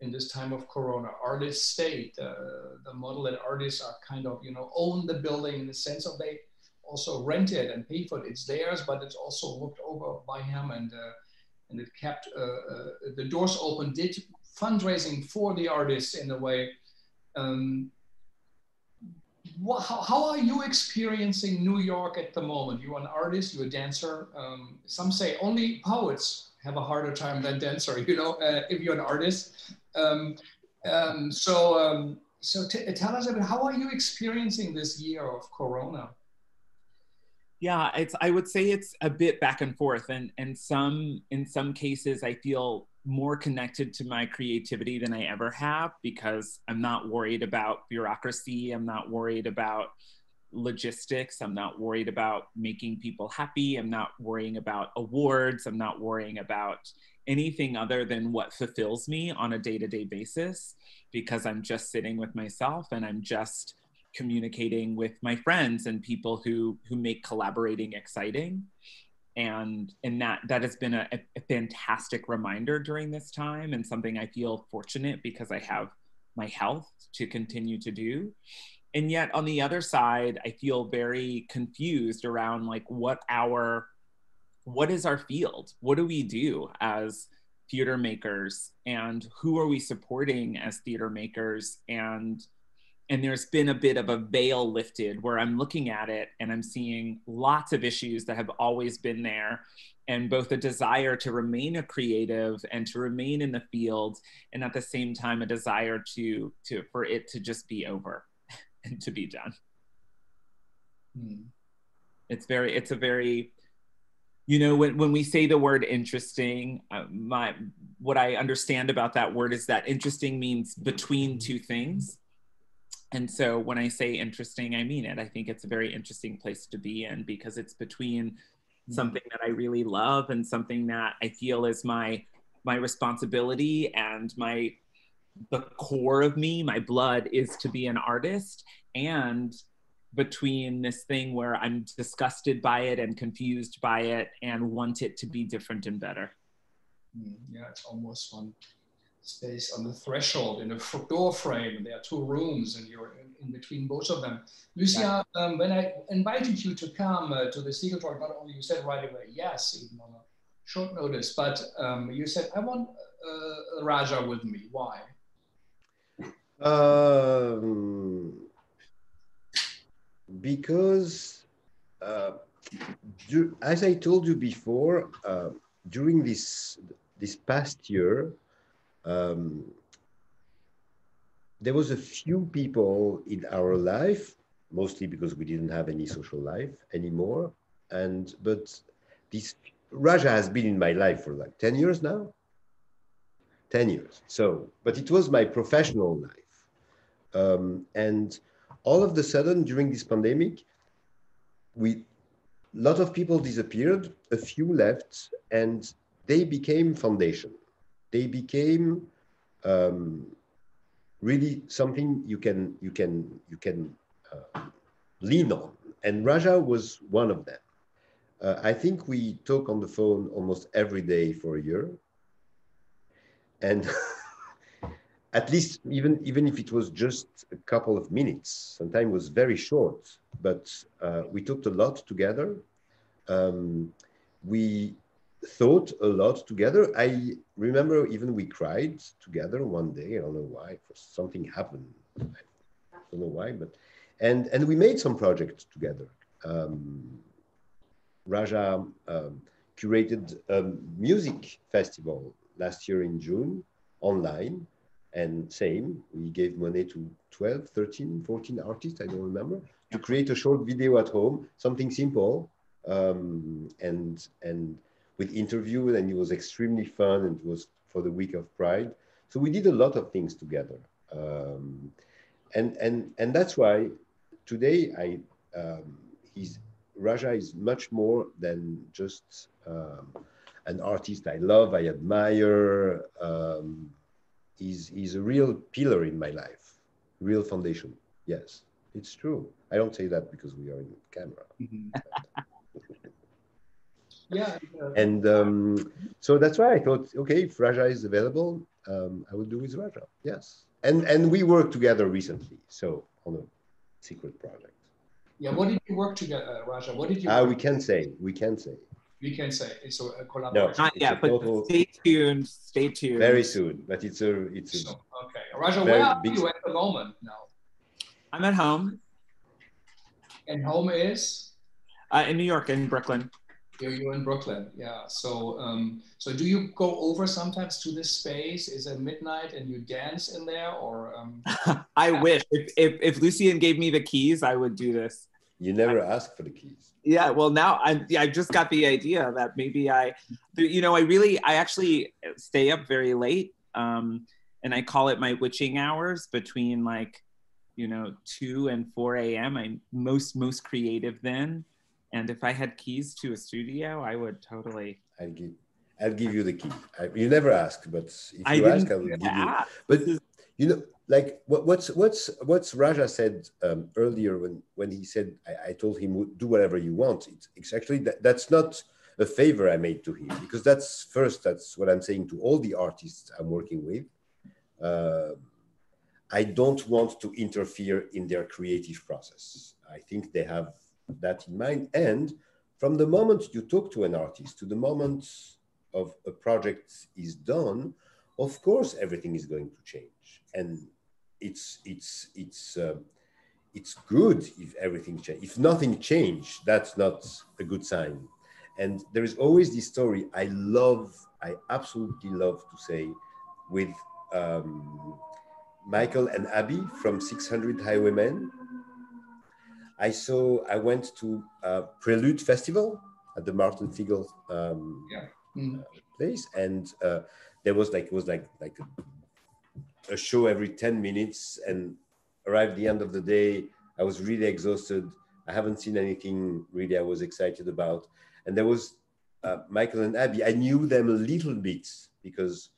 in this time of Corona. Artists stayed. Uh, the model that artists are kind of you know own the building in the sense of they also rent it and pay for it. It's theirs, but it's also looked over by him and. Uh, and it kept uh, uh, the doors open, did fundraising for the artists in a way. Um, wha- how, how are you experiencing New York at the moment? You're an artist, you're a dancer. Um, some say only poets have a harder time than dancer, you know, uh, if you're an artist. Um, um, so um, so t- tell us a bit, how are you experiencing this year of Corona? Yeah it's i would say it's a bit back and forth and and some in some cases i feel more connected to my creativity than i ever have because i'm not worried about bureaucracy i'm not worried about logistics i'm not worried about making people happy i'm not worrying about awards i'm not worrying about anything other than what fulfills me on a day-to-day basis because i'm just sitting with myself and i'm just communicating with my friends and people who who make collaborating exciting. And and that that has been a, a, fantastic reminder during this time and something i feel fortunate because i have my health to continue to do. And yet on the other side i feel very confused around like what our what is our field? What do we do as theater makers? And who are we supporting as theater makers? And and there's been a bit of a veil lifted where I'm looking at it and I'm seeing lots of issues that have always been there and both a desire to remain a creative and to remain in the field and at the same time a desire to to for it to just be over and to be done Hmm. it's very it's a very you know when, when we say the word interesting uh, my what i understand about that word is that interesting means between two things and so when I say interesting, I mean it. I think it's a very interesting place to be in because it's between something that I really love and something that I feel is my my responsibility and my the core of me, my blood is to be an artist and between this thing where I'm disgusted by it and confused by it and want it to be different and better. Hmm. Yeah, it's almost one space on the threshold in a door frame. There are two rooms, and you're in, in between both of them. Lucien, um, when I invited you to come uh, to the Segal Talk, not only you said right away yes, even on a short notice, but um, you said I want uh, Raja with me. Why? Um, because, uh, du- as I told you before, uh, during this this past year, um, there was a few people in our life, mostly because we didn't have any social life anymore, and but this Raja has been in my life for like ten years now. 10 years. So, but it was my professional life. Um, and all of the sudden during this pandemic, we a lot of people disappeared, a few left, and they became foundation. They became um, really something you can you can you can uh, lean on. And Raja was one of them. Uh, I think we talk on the phone almost every day for a year, and at least even even if it was just a couple of minutes, sometimes was very short. But uh, we talked a lot together. Um, we thought a lot together. I remember even we cried together one day. I don't know why. Something happened. I don't know why, but and and we made some projects together. Um, Raja um, curated a music festival last year in June online and same we gave money to 12 13 14 artists i don't remember to create a short video at home something simple um, and and with interview and it was extremely fun and it was for the week of pride. So we did a lot of things together. Um, and and and that's why today i um, he's raja is much more than just um, an artist i love i admire. Um, he's he's a real pillar in my life real foundation. Yes it's true. I don't say that because we are in camera. Mm-hmm. Yeah. And um, so that's why I thought, okay, if Raja is available, um, I will do with Raja. Yes. And and we worked together recently, so on a secret project. Yeah. What did you work together, uh, Raja? What did you? Ah, uh, we can say. We can say. We can say it's a, collaboration. No, not yet, but total... stay tuned. Stay tuned. Very soon, but it's a it's a. So, okay, Raja, where are you at the moment now? I'm at home. And home is? Uh, in New York, in Brooklyn. You're, you're in Brooklyn, yeah. So, um, so do you go over sometimes to this space? Is it midnight and you dance in there, or? Um... I wish. If, if if Lucien gave me the keys, I would do this. You never I, ask for the keys. Yeah, well now I I just got the idea that maybe I, you know, I really I actually stay up very late, um, and I call it my witching hours between like, you know, two and four a.m. I'm most most creative then and if I had keys to a studio, I would totally. I'd give, I'd give you the key. I, you never ask, but if you I ask, I will give you. But you know, like what, what's what's what's Raja said um, earlier when when he said I, I, told him do whatever you want. It's, it's actually that, that's not a favor I made to him because that's first that's what I'm saying to all the artists I'm working with. Uh, I don't want to interfere in their creative process. I think they have that in mind. And from the moment you talk to an artist to the moment of a project is done, of course everything is going to change. And it's it's it's uh, it's good if everything change. If nothing changed, that's not a good sign. And there is always this story I love, I absolutely love to say with um, Michael and Abby from 600 Highwaymen I saw, I went to a Prelude Festival at the Martin Segal um, yeah. mm. place, and uh, there was like it was like like a, a, show every ten minutes, and arrived the end of the day. I was really exhausted. I haven't seen anything really I was excited about, and there was uh, Michael and Abby. I knew them a little bit because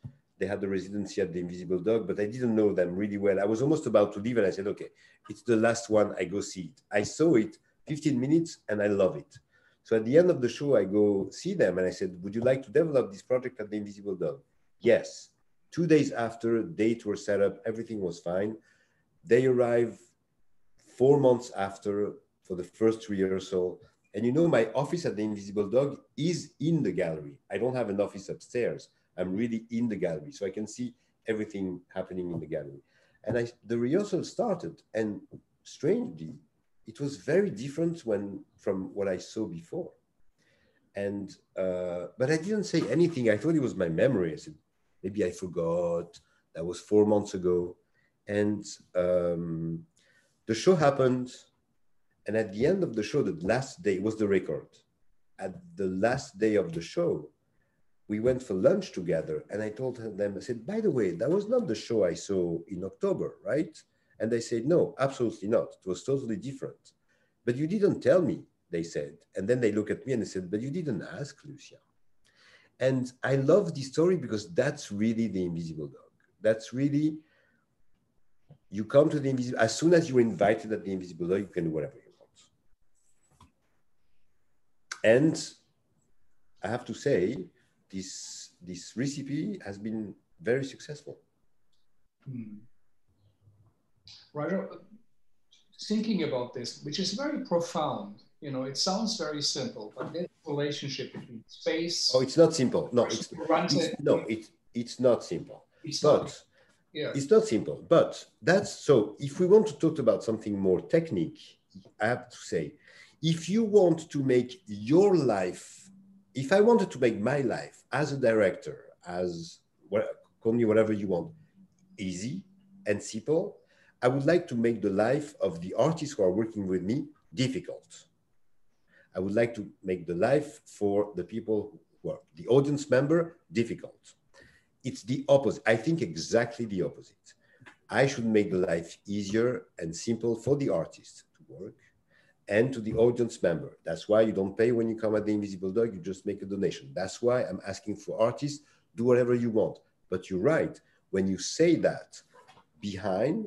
they had the residency at the Invisible Dog, but I didn't know them really well. I was almost about to leave and I said, okay, it's the last one, I go see it. I saw it 15 minutes and I love it. So at the end of the show, I go see them and I said, would you like to develop this project at the Invisible Dog? Yes. Two days after, date were set up, everything was fine. They arrive four months after for the first rehearsal. And you know, my office at the Invisible Dog is in the gallery. I don't have an office upstairs. I'm really in the gallery, so I can see everything happening in the gallery. And I, the rehearsal started, and strangely, it was very different when from what I saw before. And uh, but I didn't say anything. I thought it was my memory. I said maybe I forgot. That was four months ago, and um, the show happened. And at the end of the show, the last day was the record. At the last day of the show, we went for lunch together and I told them, I said, by the way, that was not the show I saw in October, right? And they said, no, absolutely not. It was totally different. But you didn't tell me they said. And then they look at me and they said, but you didn't ask, Lucien. And I love this story because that's really the invisible dog. That's really, you come to the invisible, as soon as you're invited at the invisible dog, you can do whatever you want. And I have to say, this, this recipe has been very successful. Hmm. Raja, thinking about this, which is very profound, you know, it sounds very simple, but the relationship between space. Oh, it's not simple. No, it's, it's no, it, it's not simple. It's but not, yeah. it's not simple. But that's so. If we want to talk about something more technique, I have to say, if you want to make your life, if I wanted to make my life as a director, as call me whatever you want, easy and simple, I would like to make the life of the artists who are working with me difficult. I would like to make the life for the people who are the audience member difficult. It's the opposite. I think exactly the opposite. I should make the life easier and simple for the artist to work and to the audience member. That's why you don't pay when you come at the Invisible Dog, you just make a donation. That's why I'm asking for artists, do whatever you want. But you're right, when you say that, behind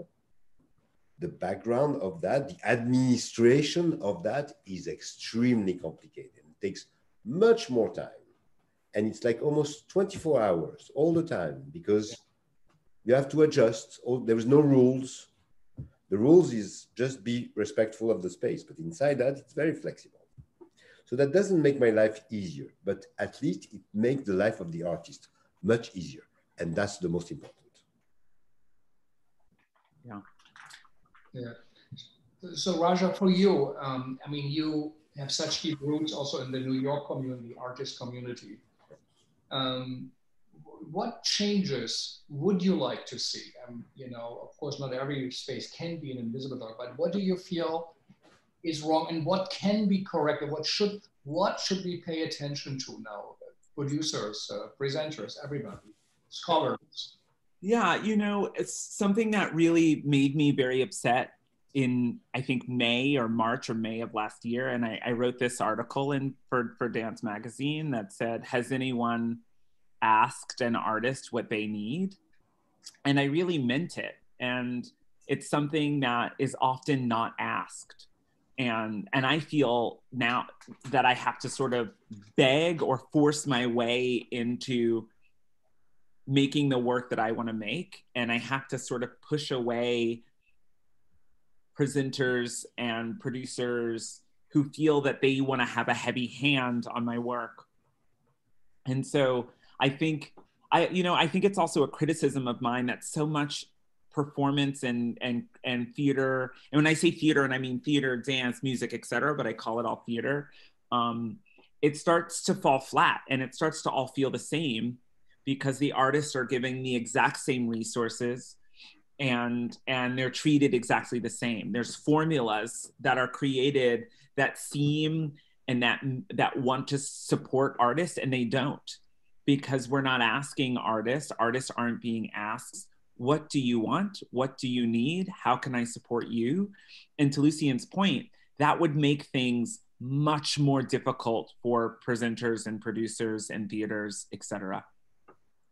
the background of that, the administration of that is extremely complicated. It takes much more time. And it's like almost 24 hours all the time because you have to adjust. There is no rules. The rules is just be respectful of the space, but inside that, it's very flexible. So that doesn't make my life easier, but at least it makes the life of the artist much easier. And that's the most important. Yeah. Yeah. So Raja, for you, um, I mean, you have such deep roots also in the New York community, artist community. Um, what changes would you like to see? Um, you know, of course, not every space can be an invisible dog, but what do you feel is wrong, and what can be corrected? What should what should we pay attention to now? Producers, uh, presenters, everybody, scholars. Yeah, you know, it's something that really made me very upset in I think May or March or May of last year, and I, I wrote this article in for for Dance Magazine that said, "Has anyone asked an artist what they need?" And I really meant it, and it's something that is often not asked and and i feel now that i have to sort of beg or force my way into making the work that I want to make. And I have to sort of push away presenters and producers who feel that they want to have a heavy hand on my work. And so I think I, you know, I think it's also a criticism of mine that so much performance and and and theater, and when I say theater, and I mean theater, dance, music, etc., but I call it all theater. Um, it starts to fall flat, and it starts to all feel the same because the artists are giving the exact same resources and and they're treated exactly the same there's formulas that are created that seem and that that want to support artists and they don't because we're not asking artists. Artists aren't being asked what do you want? What do you need? How can i support you? And to lucien's point that would make things much more difficult for presenters and producers and theaters etc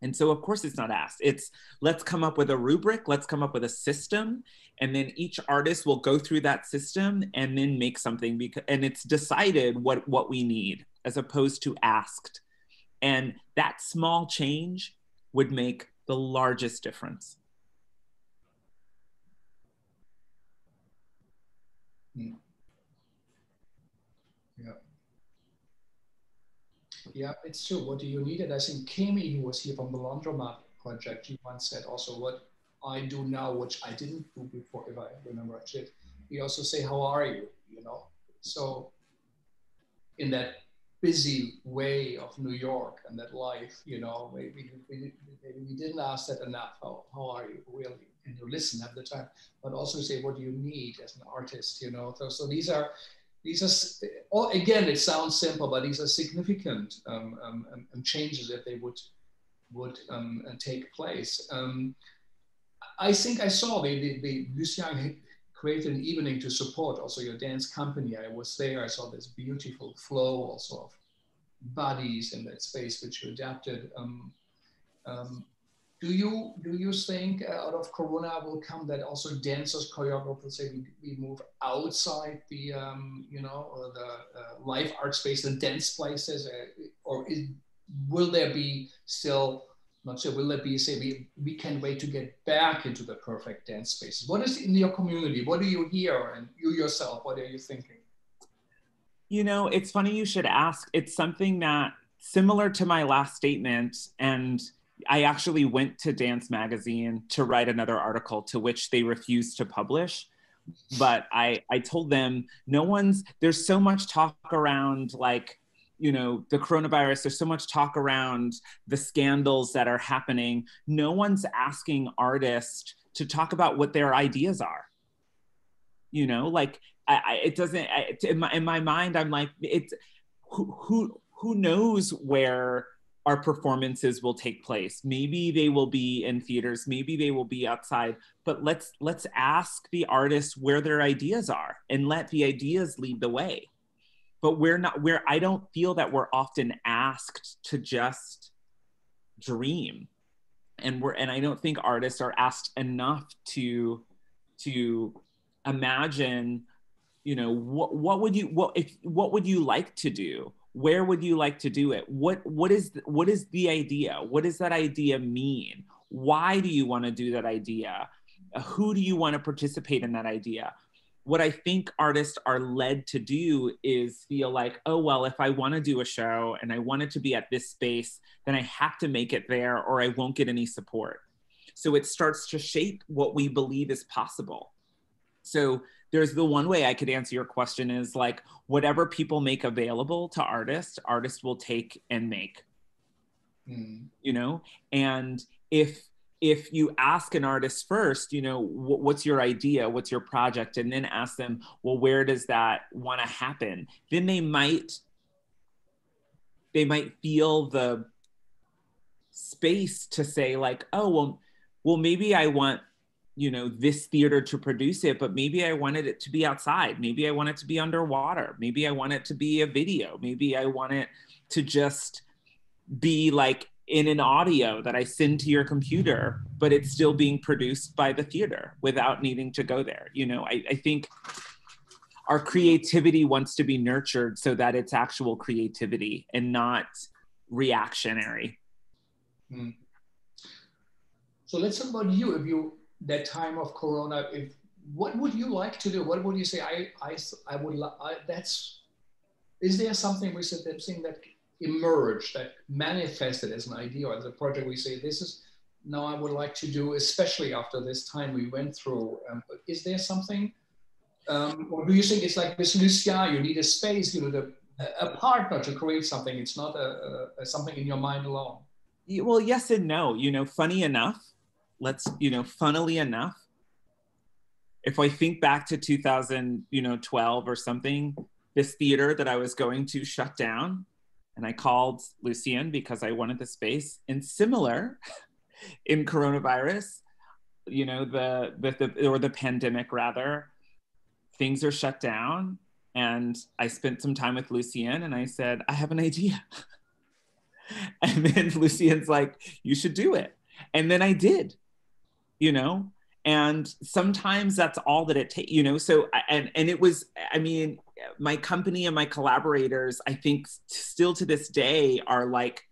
and so, of course, it's not asked. It's let's come up with a rubric, let's come up with a system, and then each artist will go through that system and then make something. Because and it's decided what what we need as opposed to asked, and that small change would make the largest difference. Hmm. Yeah. Yeah, it's true. What do you need? And I think Kemi, who was here from the Laundromat project, he once said also what I do now, which I didn't do before, if I remember right. He also say, how are you? You know, so in that busy way of New York and that life, you know, maybe, we didn't ask that enough. How, how are you really? And you listen at the time, but also say, what do you need as an artist? You know, so, so these are these are all, again it sounds simple but these are significant um, um, um, um changes if they would would um, uh, take place um, i think i saw the, the, the lucien created an evening to support also your dance company. I was there. I saw this beautiful flow also of bodies in that space which you adapted. Um, um, do you do you think uh, out of Corona will come that also dancers, choreographers say we, we move outside the um, you know the uh, live art space, the dance places, uh, or is, will there be still not sure will there be say we, we can't wait to get back into the perfect dance spaces? What is in your community? What do you hear, and you yourself? What are you thinking? You know, it's funny you should ask. It's something that similar to my last statement and I actually went to Dance Magazine to write another article to which they refused to publish. But I, I told them, no one's, there's so much talk around like, you know, the coronavirus, there's so much talk around the scandals that are happening. No one's asking artists to talk about what their ideas are. You know, like I, I, it doesn't, I, in, my, in my mind, I'm like, it's who, who, who knows where our performances will take place maybe they will be in theaters maybe they will be outside but let's let's ask the artists where their ideas are and let the ideas lead the way but we're not where i don't feel that we're often asked to just dream. And we're and i don't think artists are asked enough to to imagine you know what what would you what if what would you like to do? Where would you like to do it? What what is what is the idea? What does that idea mean? Why do you want to do that idea? Who do you want to participate in that idea what i think artists are led to do is feel like oh well if i want to do a show and i want it to be at this space then i have to make it there or i won't get any support so it starts to shape what we believe is possible so there's the one way I could answer your question is like whatever people make available to artists, artists will take and make. Mm. You know, and if if you ask an artist first, you know, what's your idea, what's your project, and then ask them, well, where does that want to happen? Then they might they might feel the space to say like, oh well, well maybe I want you know this theater to produce it but maybe i wanted it to be outside. Maybe i want it to be underwater. Maybe i want it to be a video. Maybe i want it to just be like in an audio that i send to your computer but it's still being produced by the theater without needing to go there you know i, I think our creativity wants to be nurtured so that it's actual creativity and not reactionary mm. so let's talk about you if you that time of Corona, if what would you like to do? What would you say? I I I would. I, that's. Is there something we said that thing that emerged that manifested as an idea or as a project? We say this is now I would like to do, especially after this time we went through. Um, is there something, um, or do you think it's like with Lucien, You need a space, you know, the, a partner to create something. It's not a, a, something in your mind alone. Well, yes and no. You know, funny enough, let's you know funnily enough if i think back to 2000 you know 12 or something this theater that i was going to shut down and i called lucien because i wanted the space. And similar in coronavirus you know the, the, the or the pandemic rather things are shut down. And i spent some time with lucien and i said i have an idea. And then lucien's like you should do it. And then i did you know? And sometimes that's all that it takes you know? So and and it was i mean my company and my collaborators i think still to this day are like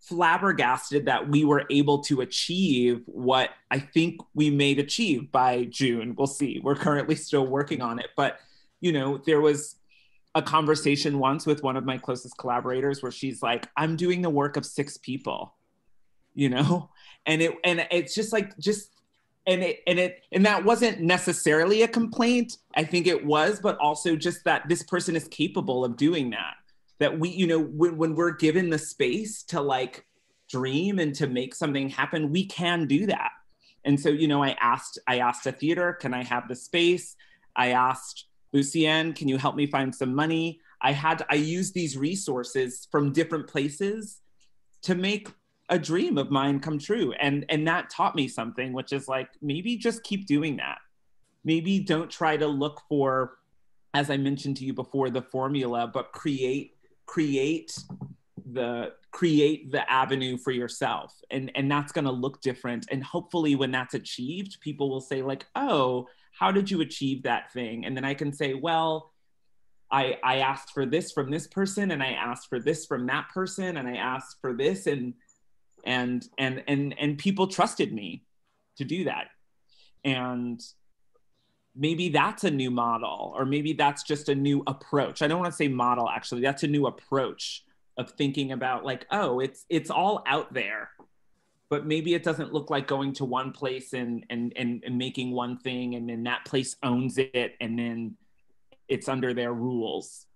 flabbergasted that we were able to achieve what i think we made achieve by june. We'll see. We're currently still working on it. But you know there was a conversation once with one of my closest collaborators where she's like i'm doing the work of six people you know? And it and it's just like just and it and it and that wasn't necessarily a complaint i think it was but also just that this person is capable of doing that. That we you know when, when we're given the space to like dream and to make something happen we can do that. And so you know i asked i asked a theater can i have the space? I asked lucien can you help me find some money? I had i used these resources from different places to make a dream of mine come true. And and that taught me something which is like maybe just keep doing that. Maybe don't try to look for as i mentioned to you before the formula but create create the create the avenue for yourself. And and that's going to look different. And hopefully when that's achieved people will say like oh how did you achieve that thing? And then i can say well i i asked for this from this person and i asked for this from that person and i asked for this and and and and and people trusted me to do that. And maybe that's a new model or maybe that's just a new approach. I don't want to say model actually. That's a new approach of thinking about like oh it's it's all out there but maybe it doesn't look like going to one place and and and, and making one thing and then that place owns it and then it's under their rules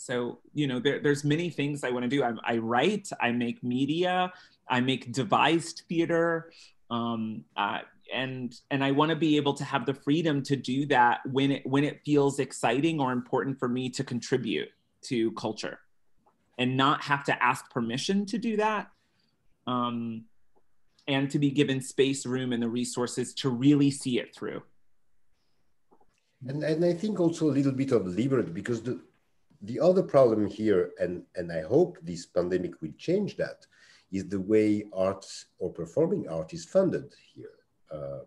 so you know there, there's many things i want to do I, I write i make media i make devised theater um, uh, and and I want to be able to have the freedom to do that when it when it feels exciting or important for me to contribute to culture, and not have to ask permission to do that, um, and to be given space, room, and the resources to really see it through. And and I think also a little bit of liberty because the the other problem here, and and I hope this pandemic will change that, is the way arts or performing art is funded here. Um,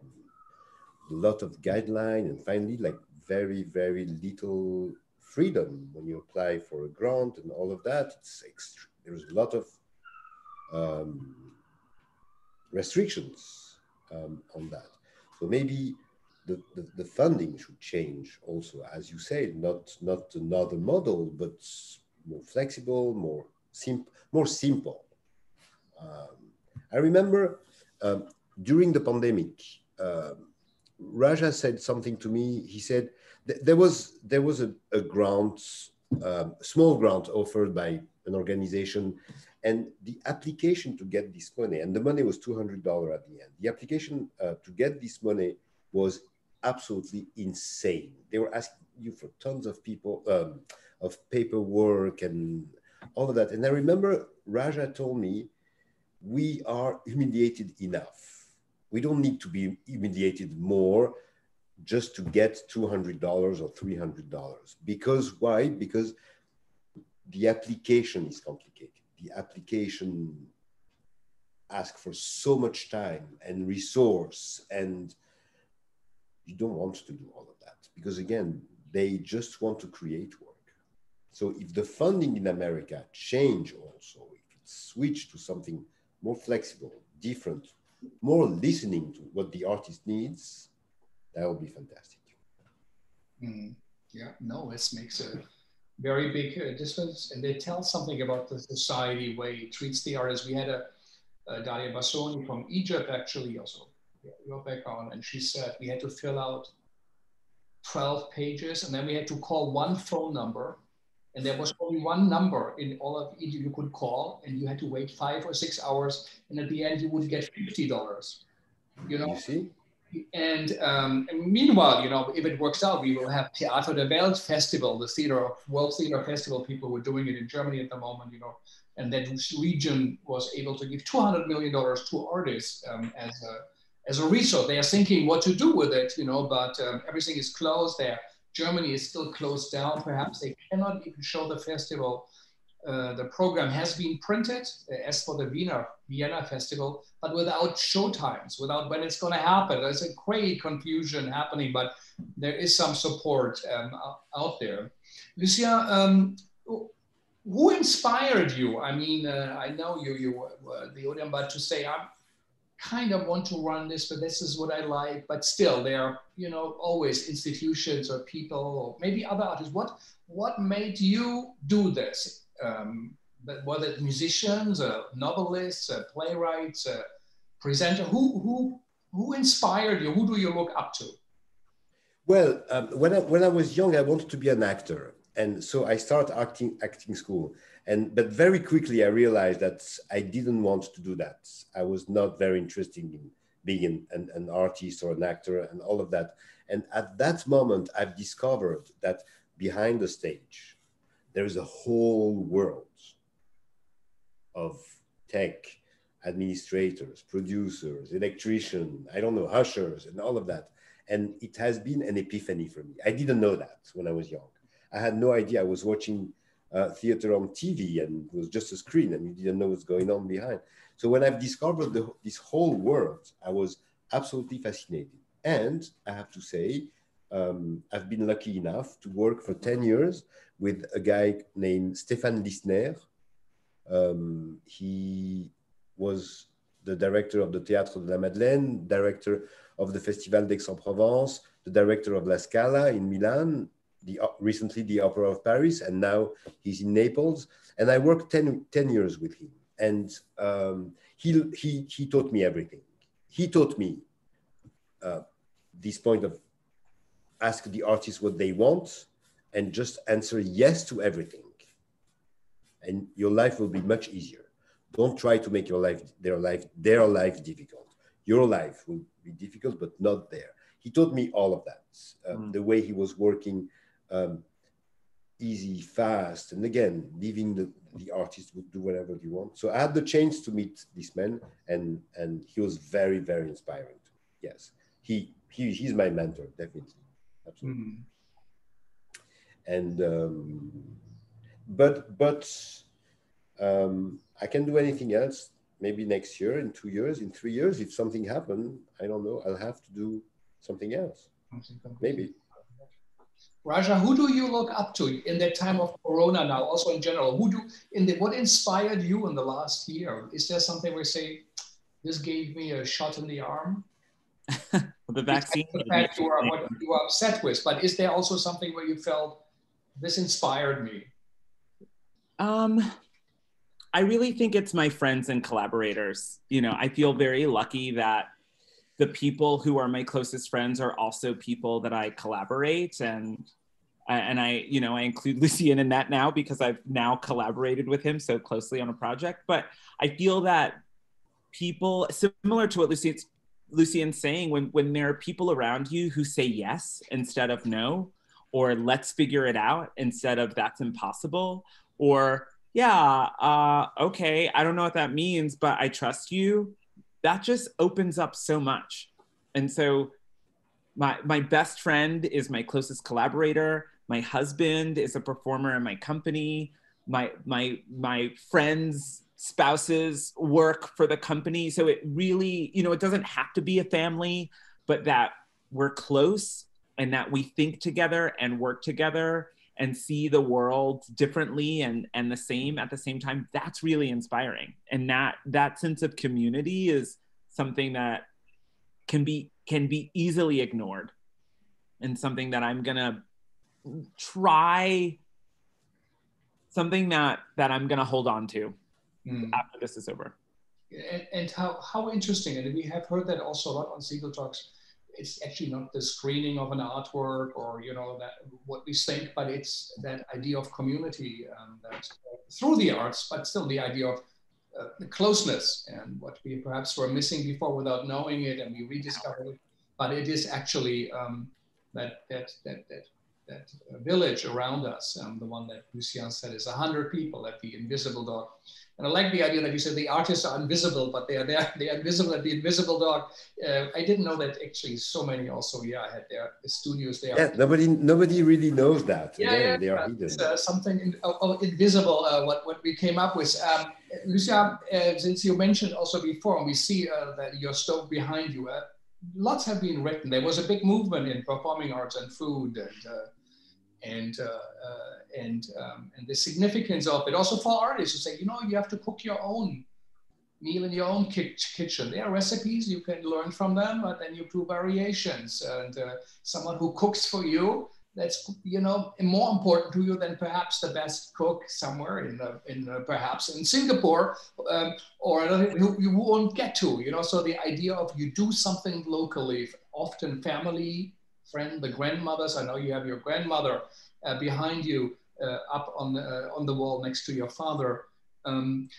a lot of guideline and finally like very very little freedom when you apply for a grant and all of that. It's there's a lot of um, restrictions um, on that. So maybe the, the, the, funding should change also as you say not not another model but more flexible more simple more simple um, i remember um, during the pandemic, uh, Raja said something to me. He said th there was there was a, a grant, um, small grant offered by an organization, and the application to get this money, and the money was two hundred dollar at the end. The application uh, to get this money was absolutely insane. They were asking you for tons of people um, of paperwork and all of that. And I remember Raja told me, "We are humiliated enough." we don't need to be humiliated more just to get $200 or $300. Because why? Because the application is complicated. The application asks for so much time and resource and you don't want to do all of that because again, they just want to create work. So if the funding in America change also, if it switch to something more flexible, different, more listening to what the artist needs, that would be fantastic. Mm, yeah, no, this makes a very big uh, difference. And they tell something about the society way it treats the artists. We had a, a Dalia Basiouny from Egypt, actually, also your background, and she said we had to fill out 12 pages and then we had to call one phone number and there was only one number in all of Egypt you could call, and you had to wait five or six hours, and at the end you would get fifty dollars. You know. You see. And, um, and, meanwhile, you know, if it works out, we will have Theater der Welt Festival, the theater of World Theater Festival. People were doing it in Germany at the moment, you know, and that region was able to give 200 million dollars to artists um, as a as a resource. They are thinking what to do with it, you know, but um, everything is closed there Germany is still closed down. Perhaps they cannot even show the festival. Uh, the program has been printed uh, as for the Vienna, Vienna Festival, but without show times, without when it's going to happen. There's a great confusion happening, but there is some support um, out there. Lucien, um, who inspired you? I mean, uh, I know you, you were the Odeon, but to say, I'm, kind of want to run this, but this is what I like. But still, there are you know always institutions or people or maybe other artists. What what made you do this? Um, whether it musicians, uh, novelists, uh, playwrights, uh, presenter, who who who inspired you? Who do you look up to? Well, um, when I, when I was young, I wanted to be an actor, and so I started acting acting school. And but very quickly I realized that I didn't want to do that. I was not very interested in being an, an artist or an actor and all of that. And at that moment, I've discovered that behind the stage, there is a whole world of tech administrators, producers, electricians, I don't know, ushers, and all of that. and it has been an epiphany for me. I didn't know that when I was young. I had no idea. I was watching uh, theater on TV and it was just a screen and you didn't know what's going on behind. So when I've discovered the, this whole world, I was absolutely fascinated. And I have to say, um, I've been lucky enough to work for 10 years with a guy named Stéphane Lissner. Um, he was the director of the Théâtre de la Madeleine, director of the Festival d'Aix-en-Provence, the director of La Scala in Milan, the, recently the Opera of Paris, and now he's in Naples. And I worked 10, 10 years with him. And um, he, he, he taught me everything. He taught me uh, this point of ask the artist what they want and just answer yes to everything. And your life will be much easier. Don't try to make your life, their life, their life difficult. Your life will be difficult, but not there. He taught me all of that. Um, mm. The way he was working um, easy, fast, and again, leaving the, the artist would do whatever they want. So I had the chance to meet this man, and and he was very, very inspiring. Yes, he he he's my mentor, definitely, absolutely. Mm. And um, but but um, I can do anything else. Maybe next year, in two years, in three years, if something happened, I don't know. I'll have to do something else. Maybe. Raja, who do you look up to in that time of Corona now, also in general? Who do in the what inspired you in the last year? Is there something where you say, this gave me a shot in the arm? the vaccine. Fact you are what you are upset with, but is there also something where you felt this inspired me? Um, I really think it's my friends and collaborators. You know, I feel very lucky that the people who are my closest friends are also people that I collaborate and and I, you know, I include Lucien in that now because I've now collaborated with him so closely on a project. But I feel that people, similar to what Lucien's, Lucien's saying, when when there are people around you who say yes instead of no, or let's figure it out instead of that's impossible, or yeah, uh, okay, I don't know what that means, but I trust you that just opens up so much. And so my my best friend is my closest collaborator. My husband is a performer in my company. My my my friends spouses work for the company so it really you know it doesn't have to be a family but that we're close and that we think together and work together and see the world differently and and the same at the same time that's really inspiring. And that that sense of community is something that can be can be easily ignored and something that i'm gonna try something that that i'm gonna hold on to mm. after this is over. And, and how, how interesting. And we have heard that also a lot on Segal Talks it's actually not the screening of an artwork or you know that what we think, but it's that idea of community um, that uh, through the arts, but still the idea of uh, closeness and what we perhaps were missing before without knowing it, and we rediscovered it. But it is actually um, that that that that that uh, village around us, um, the one that Lucien said is 100 people at the Invisible Dog. And I like the idea that you said the artists are invisible, but they are there, they are invisible at the Invisible Dog. Uh, I didn't know that actually so many also, yeah, had their studios there. Yeah, nobody nobody really knows that. Yeah, yeah, they are hidden. Uh, something in, oh, oh, invisible, uh, what, what we came up with. Um, Lucien, uh, since you mentioned also before, and we see uh, that your stove behind you, lots have been written. There was a big movement in performing arts and food and and uh, uh, and um, and the significance of it. Also for artists who say, you know, you have to cook your own meal in your own kitchen. There are recipes you can learn from them, but then you do variations. And uh, someone who cooks for you, that's you know more important to you than perhaps the best cook somewhere in the, in the, perhaps in Singapore um, or who you won't get to. You know, so the idea of you do something locally, often family friend, the grandmothers. I know you have your grandmother uh, behind you uh, up on the, uh, on the wall next to your father. Um,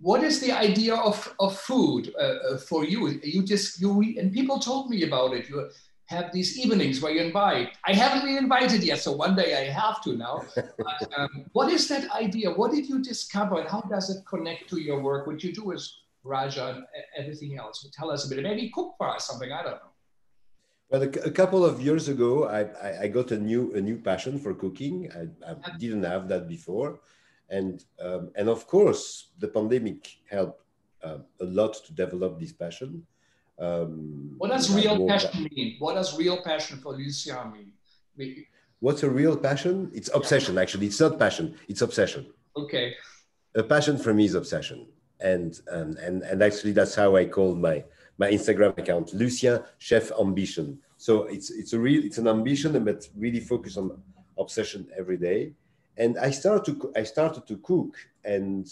what is the idea of, of food uh, uh, for you? You just, you, and people told me about it. You have these evenings where you invite. I haven't been invited yet, so one day I have to now. But, um, what is that idea? What did you discover and how does it connect to your work, what you do as Raja and everything else? Tell us a bit. Maybe cook for us something, I don't know. Well, a, a couple of years ago, I, I, I, got a new a new passion for cooking. I, I didn't have that before, and um, and of course, the pandemic helped uh, a lot to develop this passion. Um, what does real passion mean? What does real passion for Lucien mean? What's a real passion? It's obsession. Actually, it's not passion. It's obsession. Okay. A passion for me is obsession, and and and, and actually, that's how I called my my Instagram account, Lucien Chef Ambition. So it's it's a real it's an ambition, but really focus on obsession every day. And I started to I started to cook, and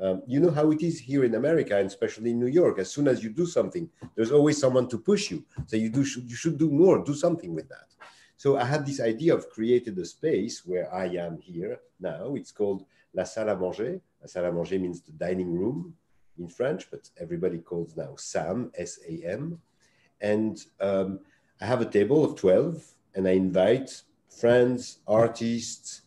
um, you know how it is here in America, and especially in New York. As soon as you do something, there's always someone to push you. So you do should, you should do more, do something with that. So I had this idea of created a space where I am here now. It's called La Salle à Manger. La Salle à Manger means the dining room in French, but everybody calls now SAM, S-A-M. And um, I have a table of 12 and I invite friends, artists,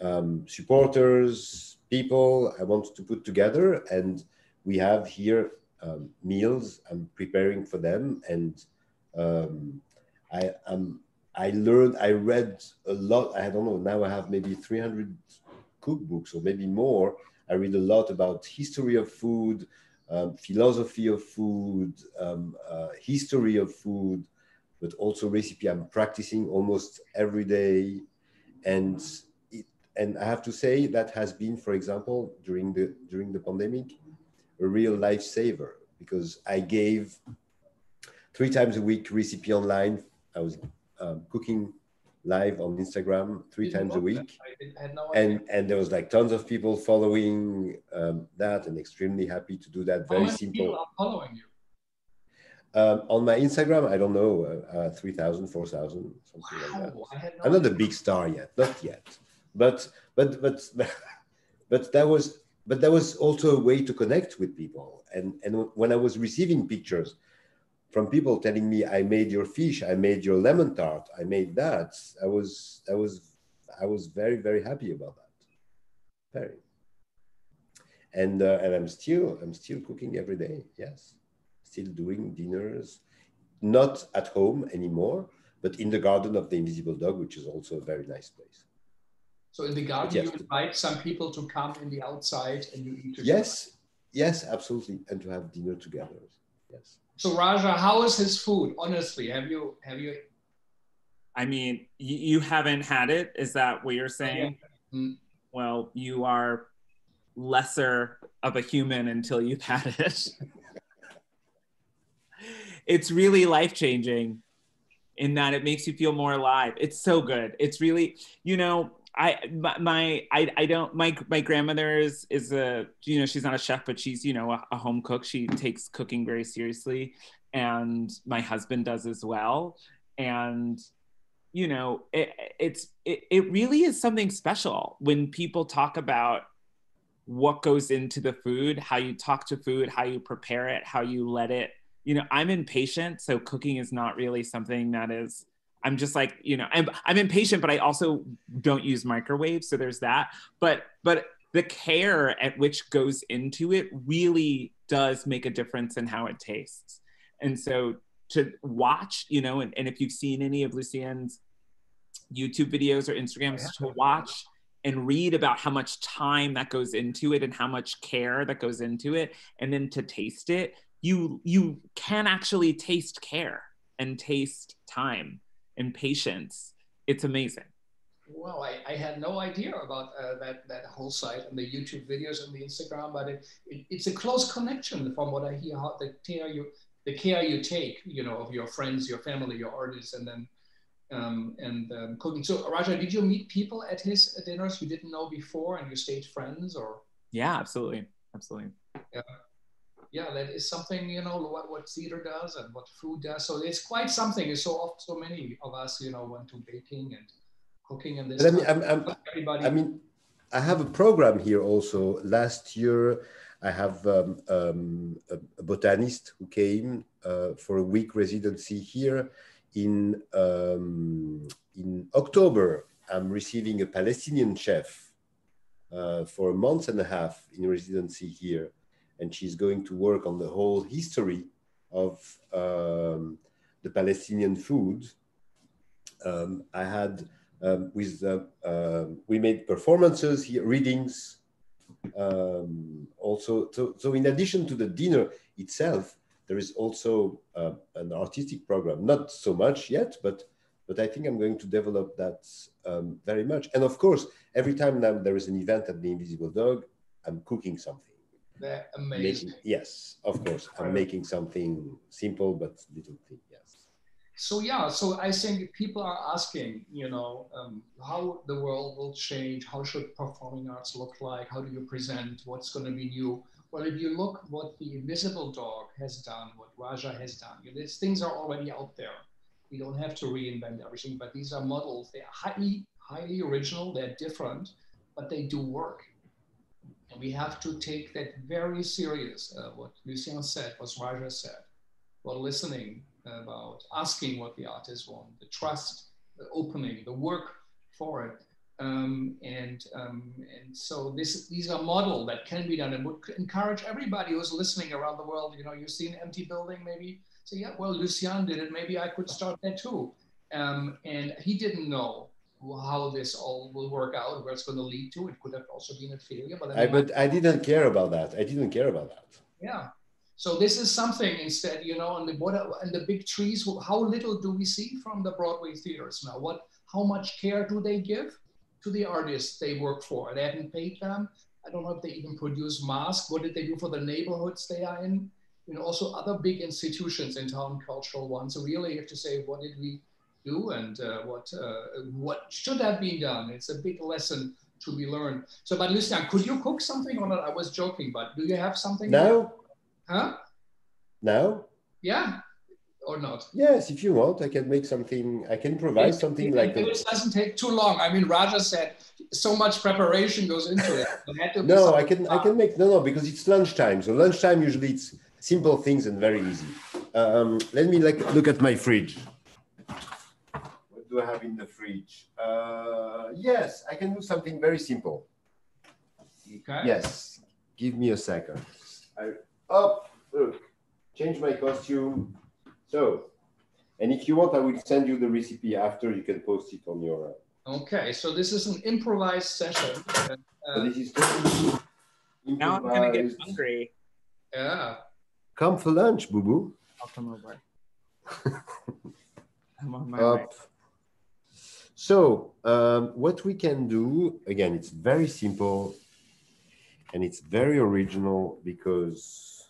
um, supporters, people I want to put together. And we have here um, meals I'm preparing for them. And um, I, am I learned, I read a lot. I don't know, now I have maybe 300 cookbooks or maybe more I read a lot about history of food, um, philosophy of food, um, uh, history of food, but also recipe I'm practicing almost every day. And it, and I have to say that has been, for example, during the during the pandemic, a real lifesaver because I gave three times a week recipe online. I was um, cooking live on Instagram three times a week. And and there was like tons of people following um, that and extremely happy to do that. Very simple. People are following you? Um, on my Instagram, I don't know, uh, uh, 3,000, 4,000, something wow, like that. No I'm not a big star yet, not yet. But, but, but, but that was, but that was also a way to connect with people. And, and when I was receiving pictures from people telling me I made your fish, I made your lemon tart, I made that. I was I was I was very very happy about that. Very. And uh, and I'm still I'm still cooking every day. Yes, still doing dinners, not at home anymore, but in the garden of the Invisible Dog, which is also a very nice place. So in the garden, yes, you invite some people to come in the outside and you eat. together. Yes, yes, absolutely, and to have dinner together. Yes. So Raja, how is his food? Honestly, have you have you? I mean, you, you haven't had it. Is that what you're saying? Yeah. Mm-hmm. Well, you are lesser of a human until you've had it. it's really life changing in that it makes you feel more alive. It's so good. It's really, you know, I my I I don't my my grandmother is is a you know she's not a chef but she's you know a, a, home cook. She takes cooking very seriously. And my husband does as well. And you know it, it's it, it really is something special when people talk about what goes into the food how you talk to food how you prepare it how you let it. You know I'm impatient so cooking is not really something that is I'm just like, you know, I'm, I'm impatient, but I also don't use microwaves. So there's that. But, but the care at which goes into it really does make a difference in how it tastes. And so to watch, you know, and, and if you've seen any of Lucien's YouTube videos or Instagrams, oh, to watch and read about how much time that goes into it and how much care that goes into it, and then to taste it, you you can actually taste care and taste time and patience. It's amazing. Well, I, I had no idea about uh, that, that whole site and the YouTube videos and the Instagram, but it, it, it's a close connection from what I hear, how the care you, the care you take, you know, of your friends, your family, your artists, and then um, and um, cooking. So, Raja, did you meet people at his dinners you didn't know before, and you stayed friends, or? Yeah, absolutely, absolutely. Yeah yeah, that is something you know what, what theater does and what food does. So it's quite something. So often so many of us you know went to baking and cooking and this. I mean, I'm, I'm, everybody. I mean, I have a program here also. Last year, I have um, um, a, a, botanist who came uh, for a week residency here. In um, in October, I'm receiving a Palestinian chef uh, for a month and a half in residency here and she's going to work on the whole history of um, the Palestinian food, um, I had um, with uh, uh, we made performances readings. Um, also, so, so in addition to the dinner itself, there is also uh, an artistic program. Not so much yet, but but I think I'm going to develop that very much. And of course, every time now there is an event at the Invisible Dog, I'm cooking something. They're amazing. Making, yes, of course, I'm making something simple but little thing. Yes. So yeah, so I think people are asking, you know, um, how the world will change. How should performing arts look like? How do you present? What's going to be new? Well, if you look what the Invisible Dog has done, what Raja has done, you know, these things are already out there. We don't have to reinvent everything, but these are models. They are highly, highly original. They're different, but they do work. And we have to take that very serious. Uh, what Lucien said, what Raja said, about listening, about asking what the artists want, the trust, the opening, the work for it. Um, and um, and so this these are model that can be done and would encourage everybody who's listening around the world. You know, you see an empty building, maybe say, yeah, well, Lucien did it. Maybe I could start that too. Um, and he didn't know how this all will work out, where it's going to lead to. It could have also been a failure, but I, but I didn't care about that. I didn't care about that. Yeah. So this is something instead, you know, and the what and the big trees. How little do we see from the Broadway theaters now? What? How much care do they give? to the artists they work for. They haven't paid them. I don't know if they even produce masks. What did they do for the neighborhoods they are in? You know, also other big institutions in town, cultural ones. So really, you have to say, what did we do, and uh, what uh, what should have been done? It's a big lesson to be learned. So, but Lucien, could you cook something or not? I was joking, but do you have something? Now? Huh? Now? Yeah or not? Yes, if you want, I can make something. I can provide something like that. It doesn't take too long. I mean, Raja said so much preparation goes into it. no, I can. I can make no, no, because it's lunchtime. So lunchtime usually it's simple things and very easy. Um, let me like look at my fridge. What do I have in the fridge? Uh, yes, I can do something very simple. Okay. Yes, give me a second. I, up, oh, look, change my costume. So, and if you want, I will send you the recipe after. You can post it on your. Uh... Okay, so this is an improvised session. Uh, so this is totally now I'm gonna get hungry. Yeah. Come for lunch, boo boo. I'll come over. I'm on my Up. way. So, um, what we can do again, it's very simple and it's very original because.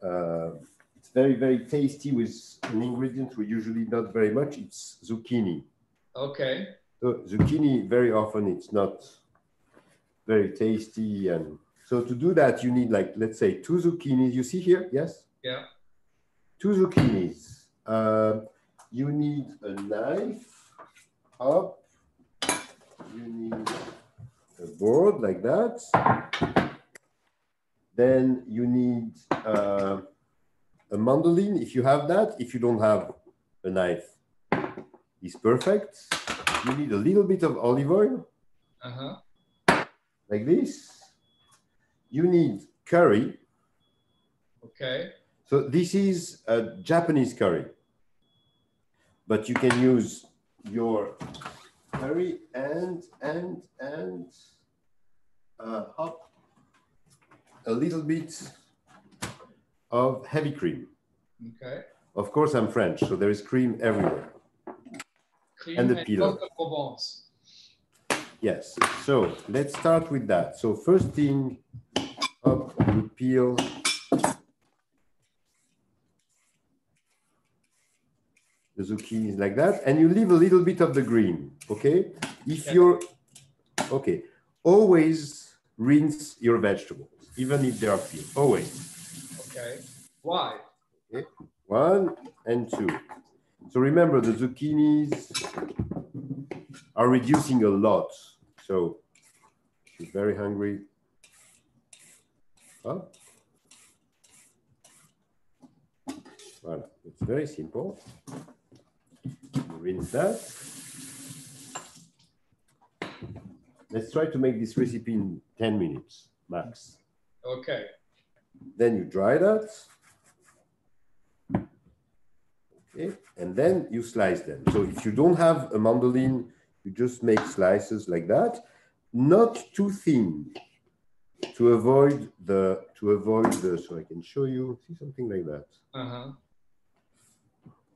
Uh, it's very, very tasty with an ingredient we usually not very much. It's zucchini. Okay. So zucchini, very often it's not very tasty. And so to do that, you need like, let's say two zucchinis. You see here? Yes? Yeah. Two zucchinis. Uh, you need a knife up. You need a board like that. Then you need uh, a mandolin, if you have that, if you don't have a knife, is perfect. You need a little bit of olive oil, uh-huh. like this. You need curry. Okay. So this is a Japanese curry, but you can use your curry and and and uh, hop a little bit of heavy cream. Okay. Of course, I'm French, so there is cream everywhere. Cream and the and pillow. Yes. So let's start with that. So first thing, up you peel. The zucchini is like that, and you leave a little bit of the green. Okay. If Yeah. you're okay, always rinse your vegetables, even if they are peeled. Always. Okay. Why? Okay. One and two. So remember the zucchinis are reducing a lot. So she's very hungry. Huh? Voilà, it's very simple. Rinse that. Let's try to make this recipe in 10 minutes max. Okay. Then you dry that. Okay? And then you slice them. So if you don't have a mandolin, you just make slices like that, not too thin to avoid the, to avoid the, so I can show you, see something like that. Uh-huh.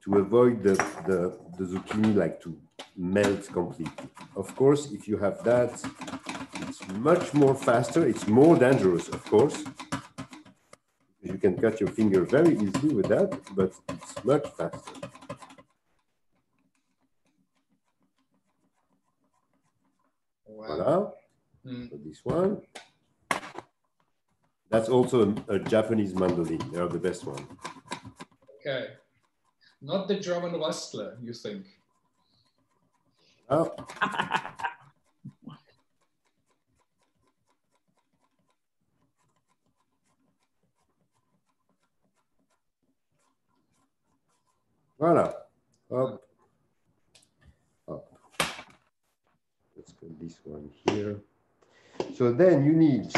To avoid the, the, the zucchini like to melt completely. Of course, if you have that, it's much more faster. It's more dangerous, of course. You can cut your finger very easily with that, but it's much faster. Wow. Voila. Mm. So this one. That's also a, a Japanese mandolin. They are the best one. Okay. Not the German wrestler, you think? Now, Voilà. Up. Up. Let's put this one here. So then you need,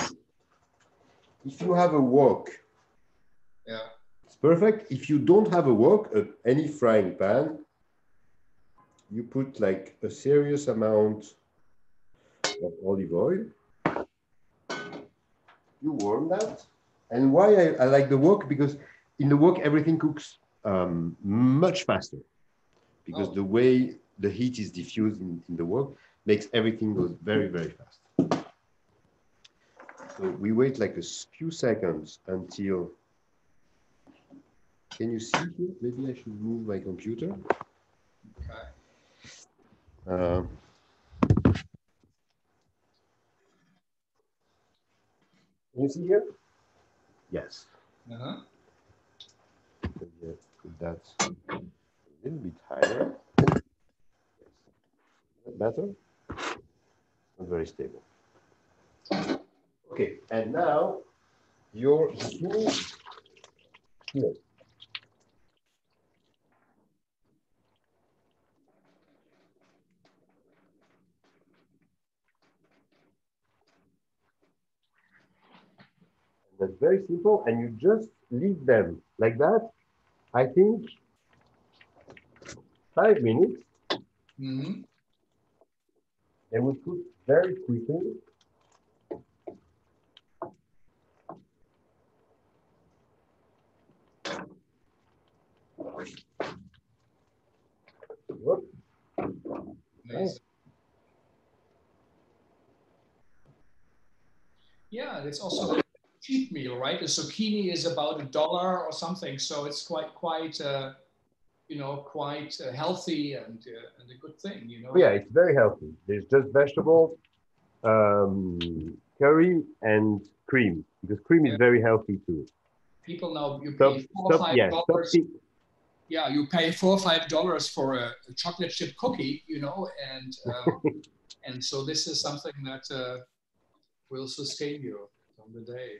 if you have a wok, Yeah. Perfect. If you don't have a wok, uh, any frying pan, you put like a serious amount of olive oil. You warm that. And why I, I like the wok? Because in the wok, everything cooks um, much faster. Because Oh. the way the heat is diffused in, in the wok makes everything go very, very fast. So we wait like a few seconds until, can you see here? Maybe I should move my computer. Okay. Uh, Can you see here? Yes. Uh-huh. Yeah, put that a little bit higher. Better? Not very stable. Okay, and now your spoon here. That's very simple, and you just leave them like that. I think five minutes, hmm and we cook very quickly. Whoop. Amazing. Yeah, it's also cheap meal, right? A zucchini is about a dollar or something, so it's quite quite uh, you know quite uh, healthy and uh, and a good thing, you know. Oh, yeah, it's very healthy. There's just vegetables, um, curry, and cream because cream is very healthy too. People now you Stop, pay four or stop, five yeah, dollars. thi- Yeah, you pay four or five dollars for a, a chocolate chip cookie, you know, and um, and so this is something that uh, will sustain you on the day.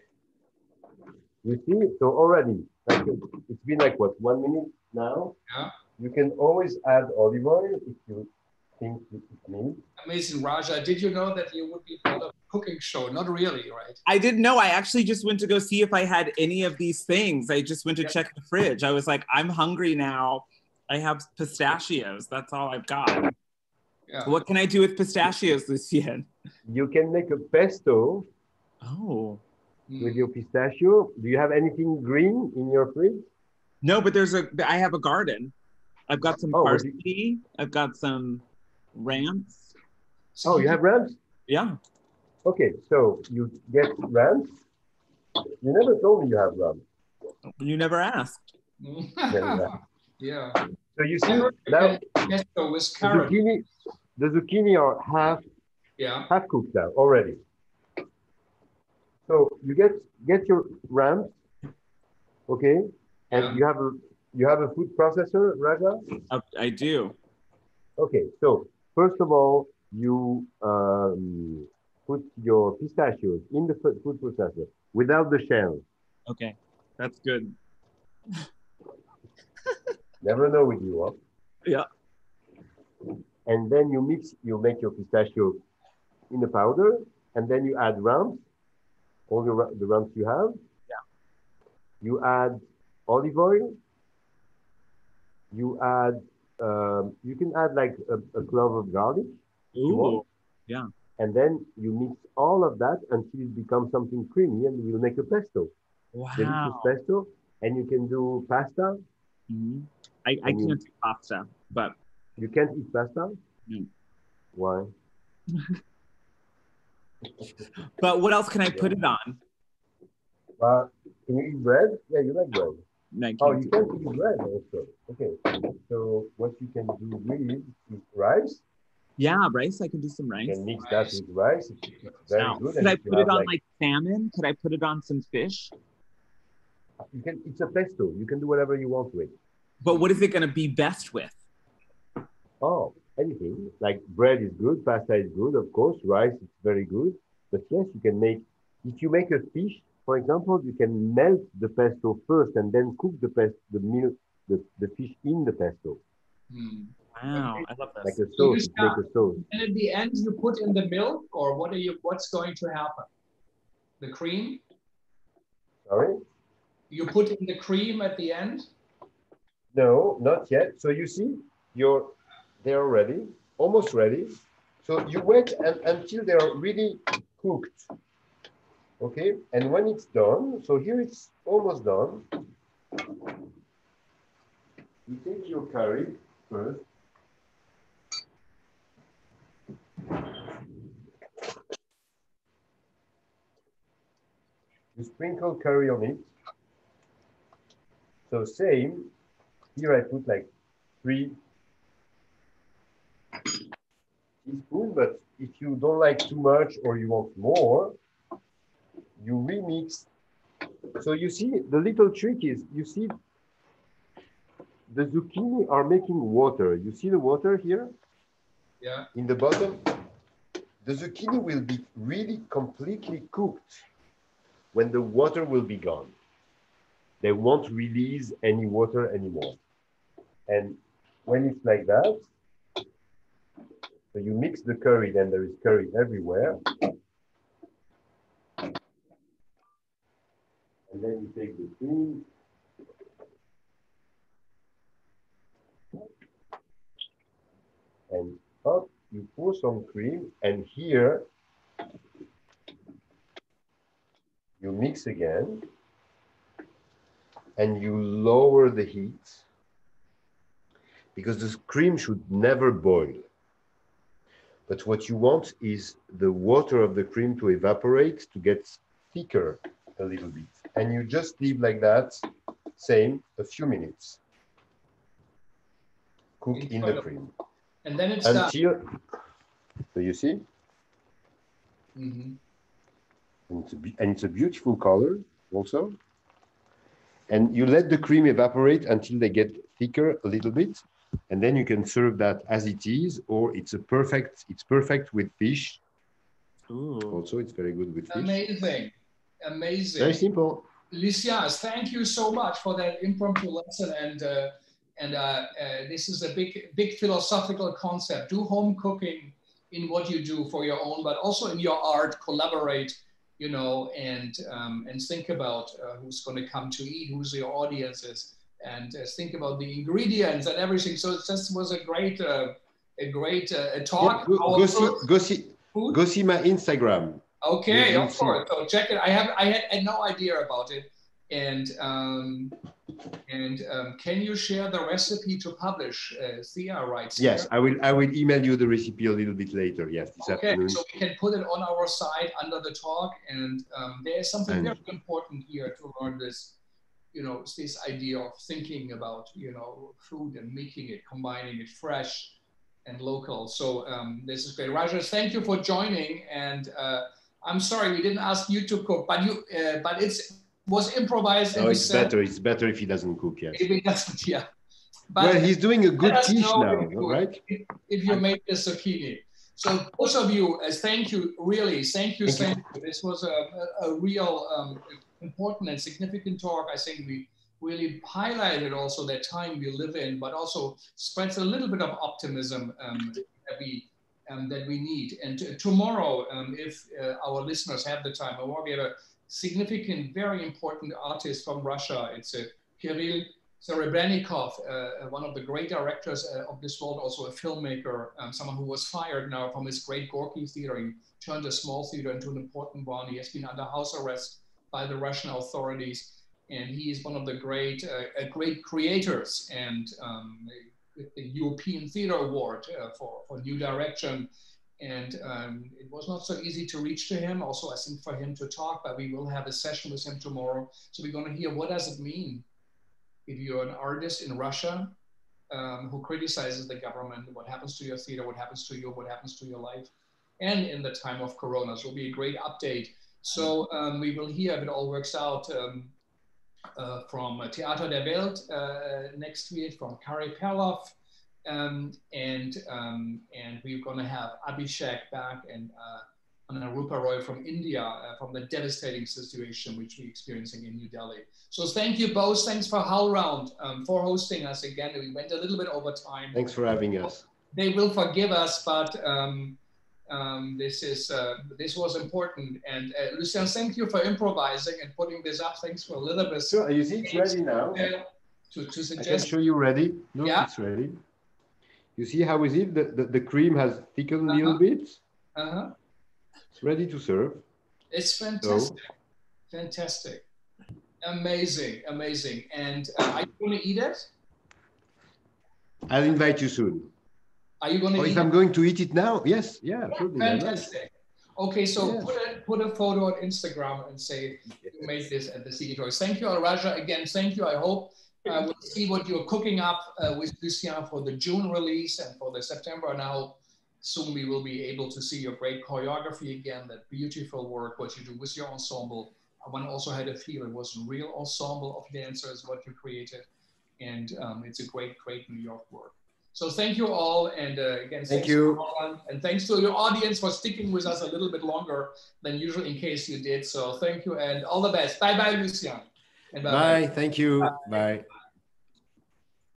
You see, so already, like, it's been like what one minute now. Yeah. You can always add olive oil if you think you need. Amazing, Raja. Did you know that you would be part of a cooking show? Not really, right? I didn't know. I actually just went to go see if I had any of these things. I just went to Yeah. check the fridge. I was like, I'm hungry now. I have pistachios. That's all I've got. Yeah. What can I do with pistachios, Lucien? You can make a pesto Oh. Mm. with your pistachio. Do you have anything green in your fridge? No, but there's a I have a garden. I've got some Oh, was it- parsley. I've got some ramps. Oh, you have ramps? Yeah. Okay, so you get ramps. You never told me you have ramps. You never asked. yeah. yeah. So you see Carrot, now Pesto with the zucchini, the zucchini are half Yeah. half cooked now already. So you get get your ramps, okay, and Yeah. you have a you have a food processor, Raja. I do. Okay, so first of all, you um, put your pistachios in the food processor without the shell. Okay. That's good. Never know with you, huh? Yeah. And then you mix, you make your pistachio in the powder, and then you add rumps, all the, ru- the rumps you have. Yeah. You add olive oil, you add, um, you can add like a, a clove of garlic. you. Ooh, yeah. And then you mix all of that until it becomes something creamy and we'll make a pesto. Delicious Wow. pesto. And you can do pasta. Mhm. I, I And can't do pasta, but You can't eat pasta? No. Why? but what else can I put it on? Uh, can you eat bread? Yeah, you like bread. No, Oh, you can eat bread also. Okay. So what you can do with is rice. Yeah, rice. I can do some You rice. can mix that with rice. It's very Now, good. could And I put it on like salmon? Could I put it on some fish? you can it's a pesto. You can do whatever you want with. But what is it going to be best with? Oh, anything. Like bread is good, pasta is good, of course. Rice is very good. But yes, you can make if you make a fish, for example, you can melt the pesto first and then cook the pest the milk the, the fish in the pesto. Hmm. Wow, I love that. Like a sauce. Yeah. Make a sauce. And at the end, you put in the milk, or what are you? What's going to happen? The cream? Sorry? You put in the cream at the end. No, not yet. So you see, you're they're ready, almost ready. So you wait and, until they're really cooked. Okay, and when it's done, so here it's almost done. You take your curry first. You sprinkle curry on it. So same, here I put like three teaspoon, but if you don't like too much or you want more, you remix. So you see, the little trick is, you see, the zucchini are making water. You see the water here Yeah. in the bottom? The zucchini will be really completely cooked when the water will be gone. They won't release any water anymore. And when it's like that, so you mix the curry, then there is curry everywhere. And then you take the cream. And up, you pour some cream, and here you mix again, and you lower the heat because the cream should never boil. But what you want is the water of the cream to evaporate to get thicker a little bit. And you just leave like that, same, a few minutes. Cook in the cream And then it's done. until, so you see, Mhm. and it's, a, and it's a beautiful color also. And you let the cream evaporate until they get thicker a little bit. And then you can serve that as it is, or it's a perfect, it's perfect with fish. Ooh. Also, it's very good with fish. Amazing. Amazing. Very simple. Lucien, thank you so much for that impromptu lesson. And uh, and uh, uh, this is a big big philosophical concept. Do home cooking in what you do for your own, but also in your art. Collaborate, you know, and um, and think about uh, who's going to come to eat, who's your audience is, and uh, think about the ingredients and everything. So it just was a great uh, a great uh, Yeah, talk. go, Our go see, go see, go see my Instagram. Okay, of course. So check it. I have I had, had no idea about it, and um, and um, can you share the recipe to publish? Uh, Thea writes. here. Yes, I will. I will email you the recipe a little bit later. Yes, this Okay, afternoon. so we can put it on our site under the talk, and um, there is something And- very important here to learn this. You know, this idea of thinking about you know food and making it, combining it fresh and local. So um, this is great. Raja, thank you for joining. And uh, I'm sorry we didn't ask you to cook, but you uh, but it's was improvised. we it's said better. It's better if he doesn't cook. Yes. Maybe it doesn't. Yeah. But well, he's doing a good dish now, if you- right? if you make the zucchini. So both of you, as thank you, really, thank you, Thank you. thank you. This was a, a, a real um, important and significant talk. I think we really highlighted also that time we live in, but also spreads a little bit of optimism um, that we um, that we need. And tomorrow, um, if uh, our listeners have the time, we have a significant, very important artist from Russia. It's a Kirill Serebrennikov, uh, one of the great directors uh, of this world, also a filmmaker, um, someone who was fired now from his great Gorky theater. He turned a small theater into an important one. He has been under house arrest by the Russian authorities, and he is one of the great, uh, great creators and um, the European Theater Award uh, for, for New Direction. And um, it was not so easy to reach to him. Also, I think for him to talk, but we will have a session with him tomorrow. So we're going to hear what does it mean if you're an artist in Russia um, who criticizes the government, what happens to your theater, what happens to you, what happens to your life, and in the time of Corona. So it'll be a great update. So um, we will hear if it all works out um, uh, from Theater der Welt uh, next week, from Kari Perlov, um, and um, and we're going to have Abhishek back and uh, Rupa Roy from India uh, from the devastating situation which we're experiencing in New Delhi. So thank you both. Thanks for HowlRound um, for hosting us again. We went a little bit over time. Thanks for having us. They will forgive us, but um, um, this is uh, this was important. And uh, Lucien, thank you for improvising and putting this up. Thanks for a little bit. Sure, you see it's ready now. To, to suggest. I can show you ready. No, yeah. it's ready. You see how is it? The, the, the cream has thickened uh -huh. a little bit. Uh-huh. It's ready to serve. It's fantastic. So. Fantastic. Amazing, amazing. And uh, are you going to eat it? I'll invite you soon. Are you going to? Oh, if I'm going to eat it now, yes, yeah, yeah fantastic. Okay, so put, a, put a photo on Instagram and say you made this at the Seeking Choice. Thank you, Raja. Again, thank you. I hope uh, we'll see what you're cooking up uh, with Lucien for the June release and for the September. Now, soon we will be able to see your great choreography again, that beautiful work, what you do with your ensemble. One also had a feel it was a real ensemble of dancers, what you created. And um, it's a great, great New York work. So thank you all. And uh, again, thank you. and thanks to your audience for sticking with us a little bit longer than usual in case you did. So thank you and all the best. Bye bye, Lucien. bye. bye. Thank you. bye. bye.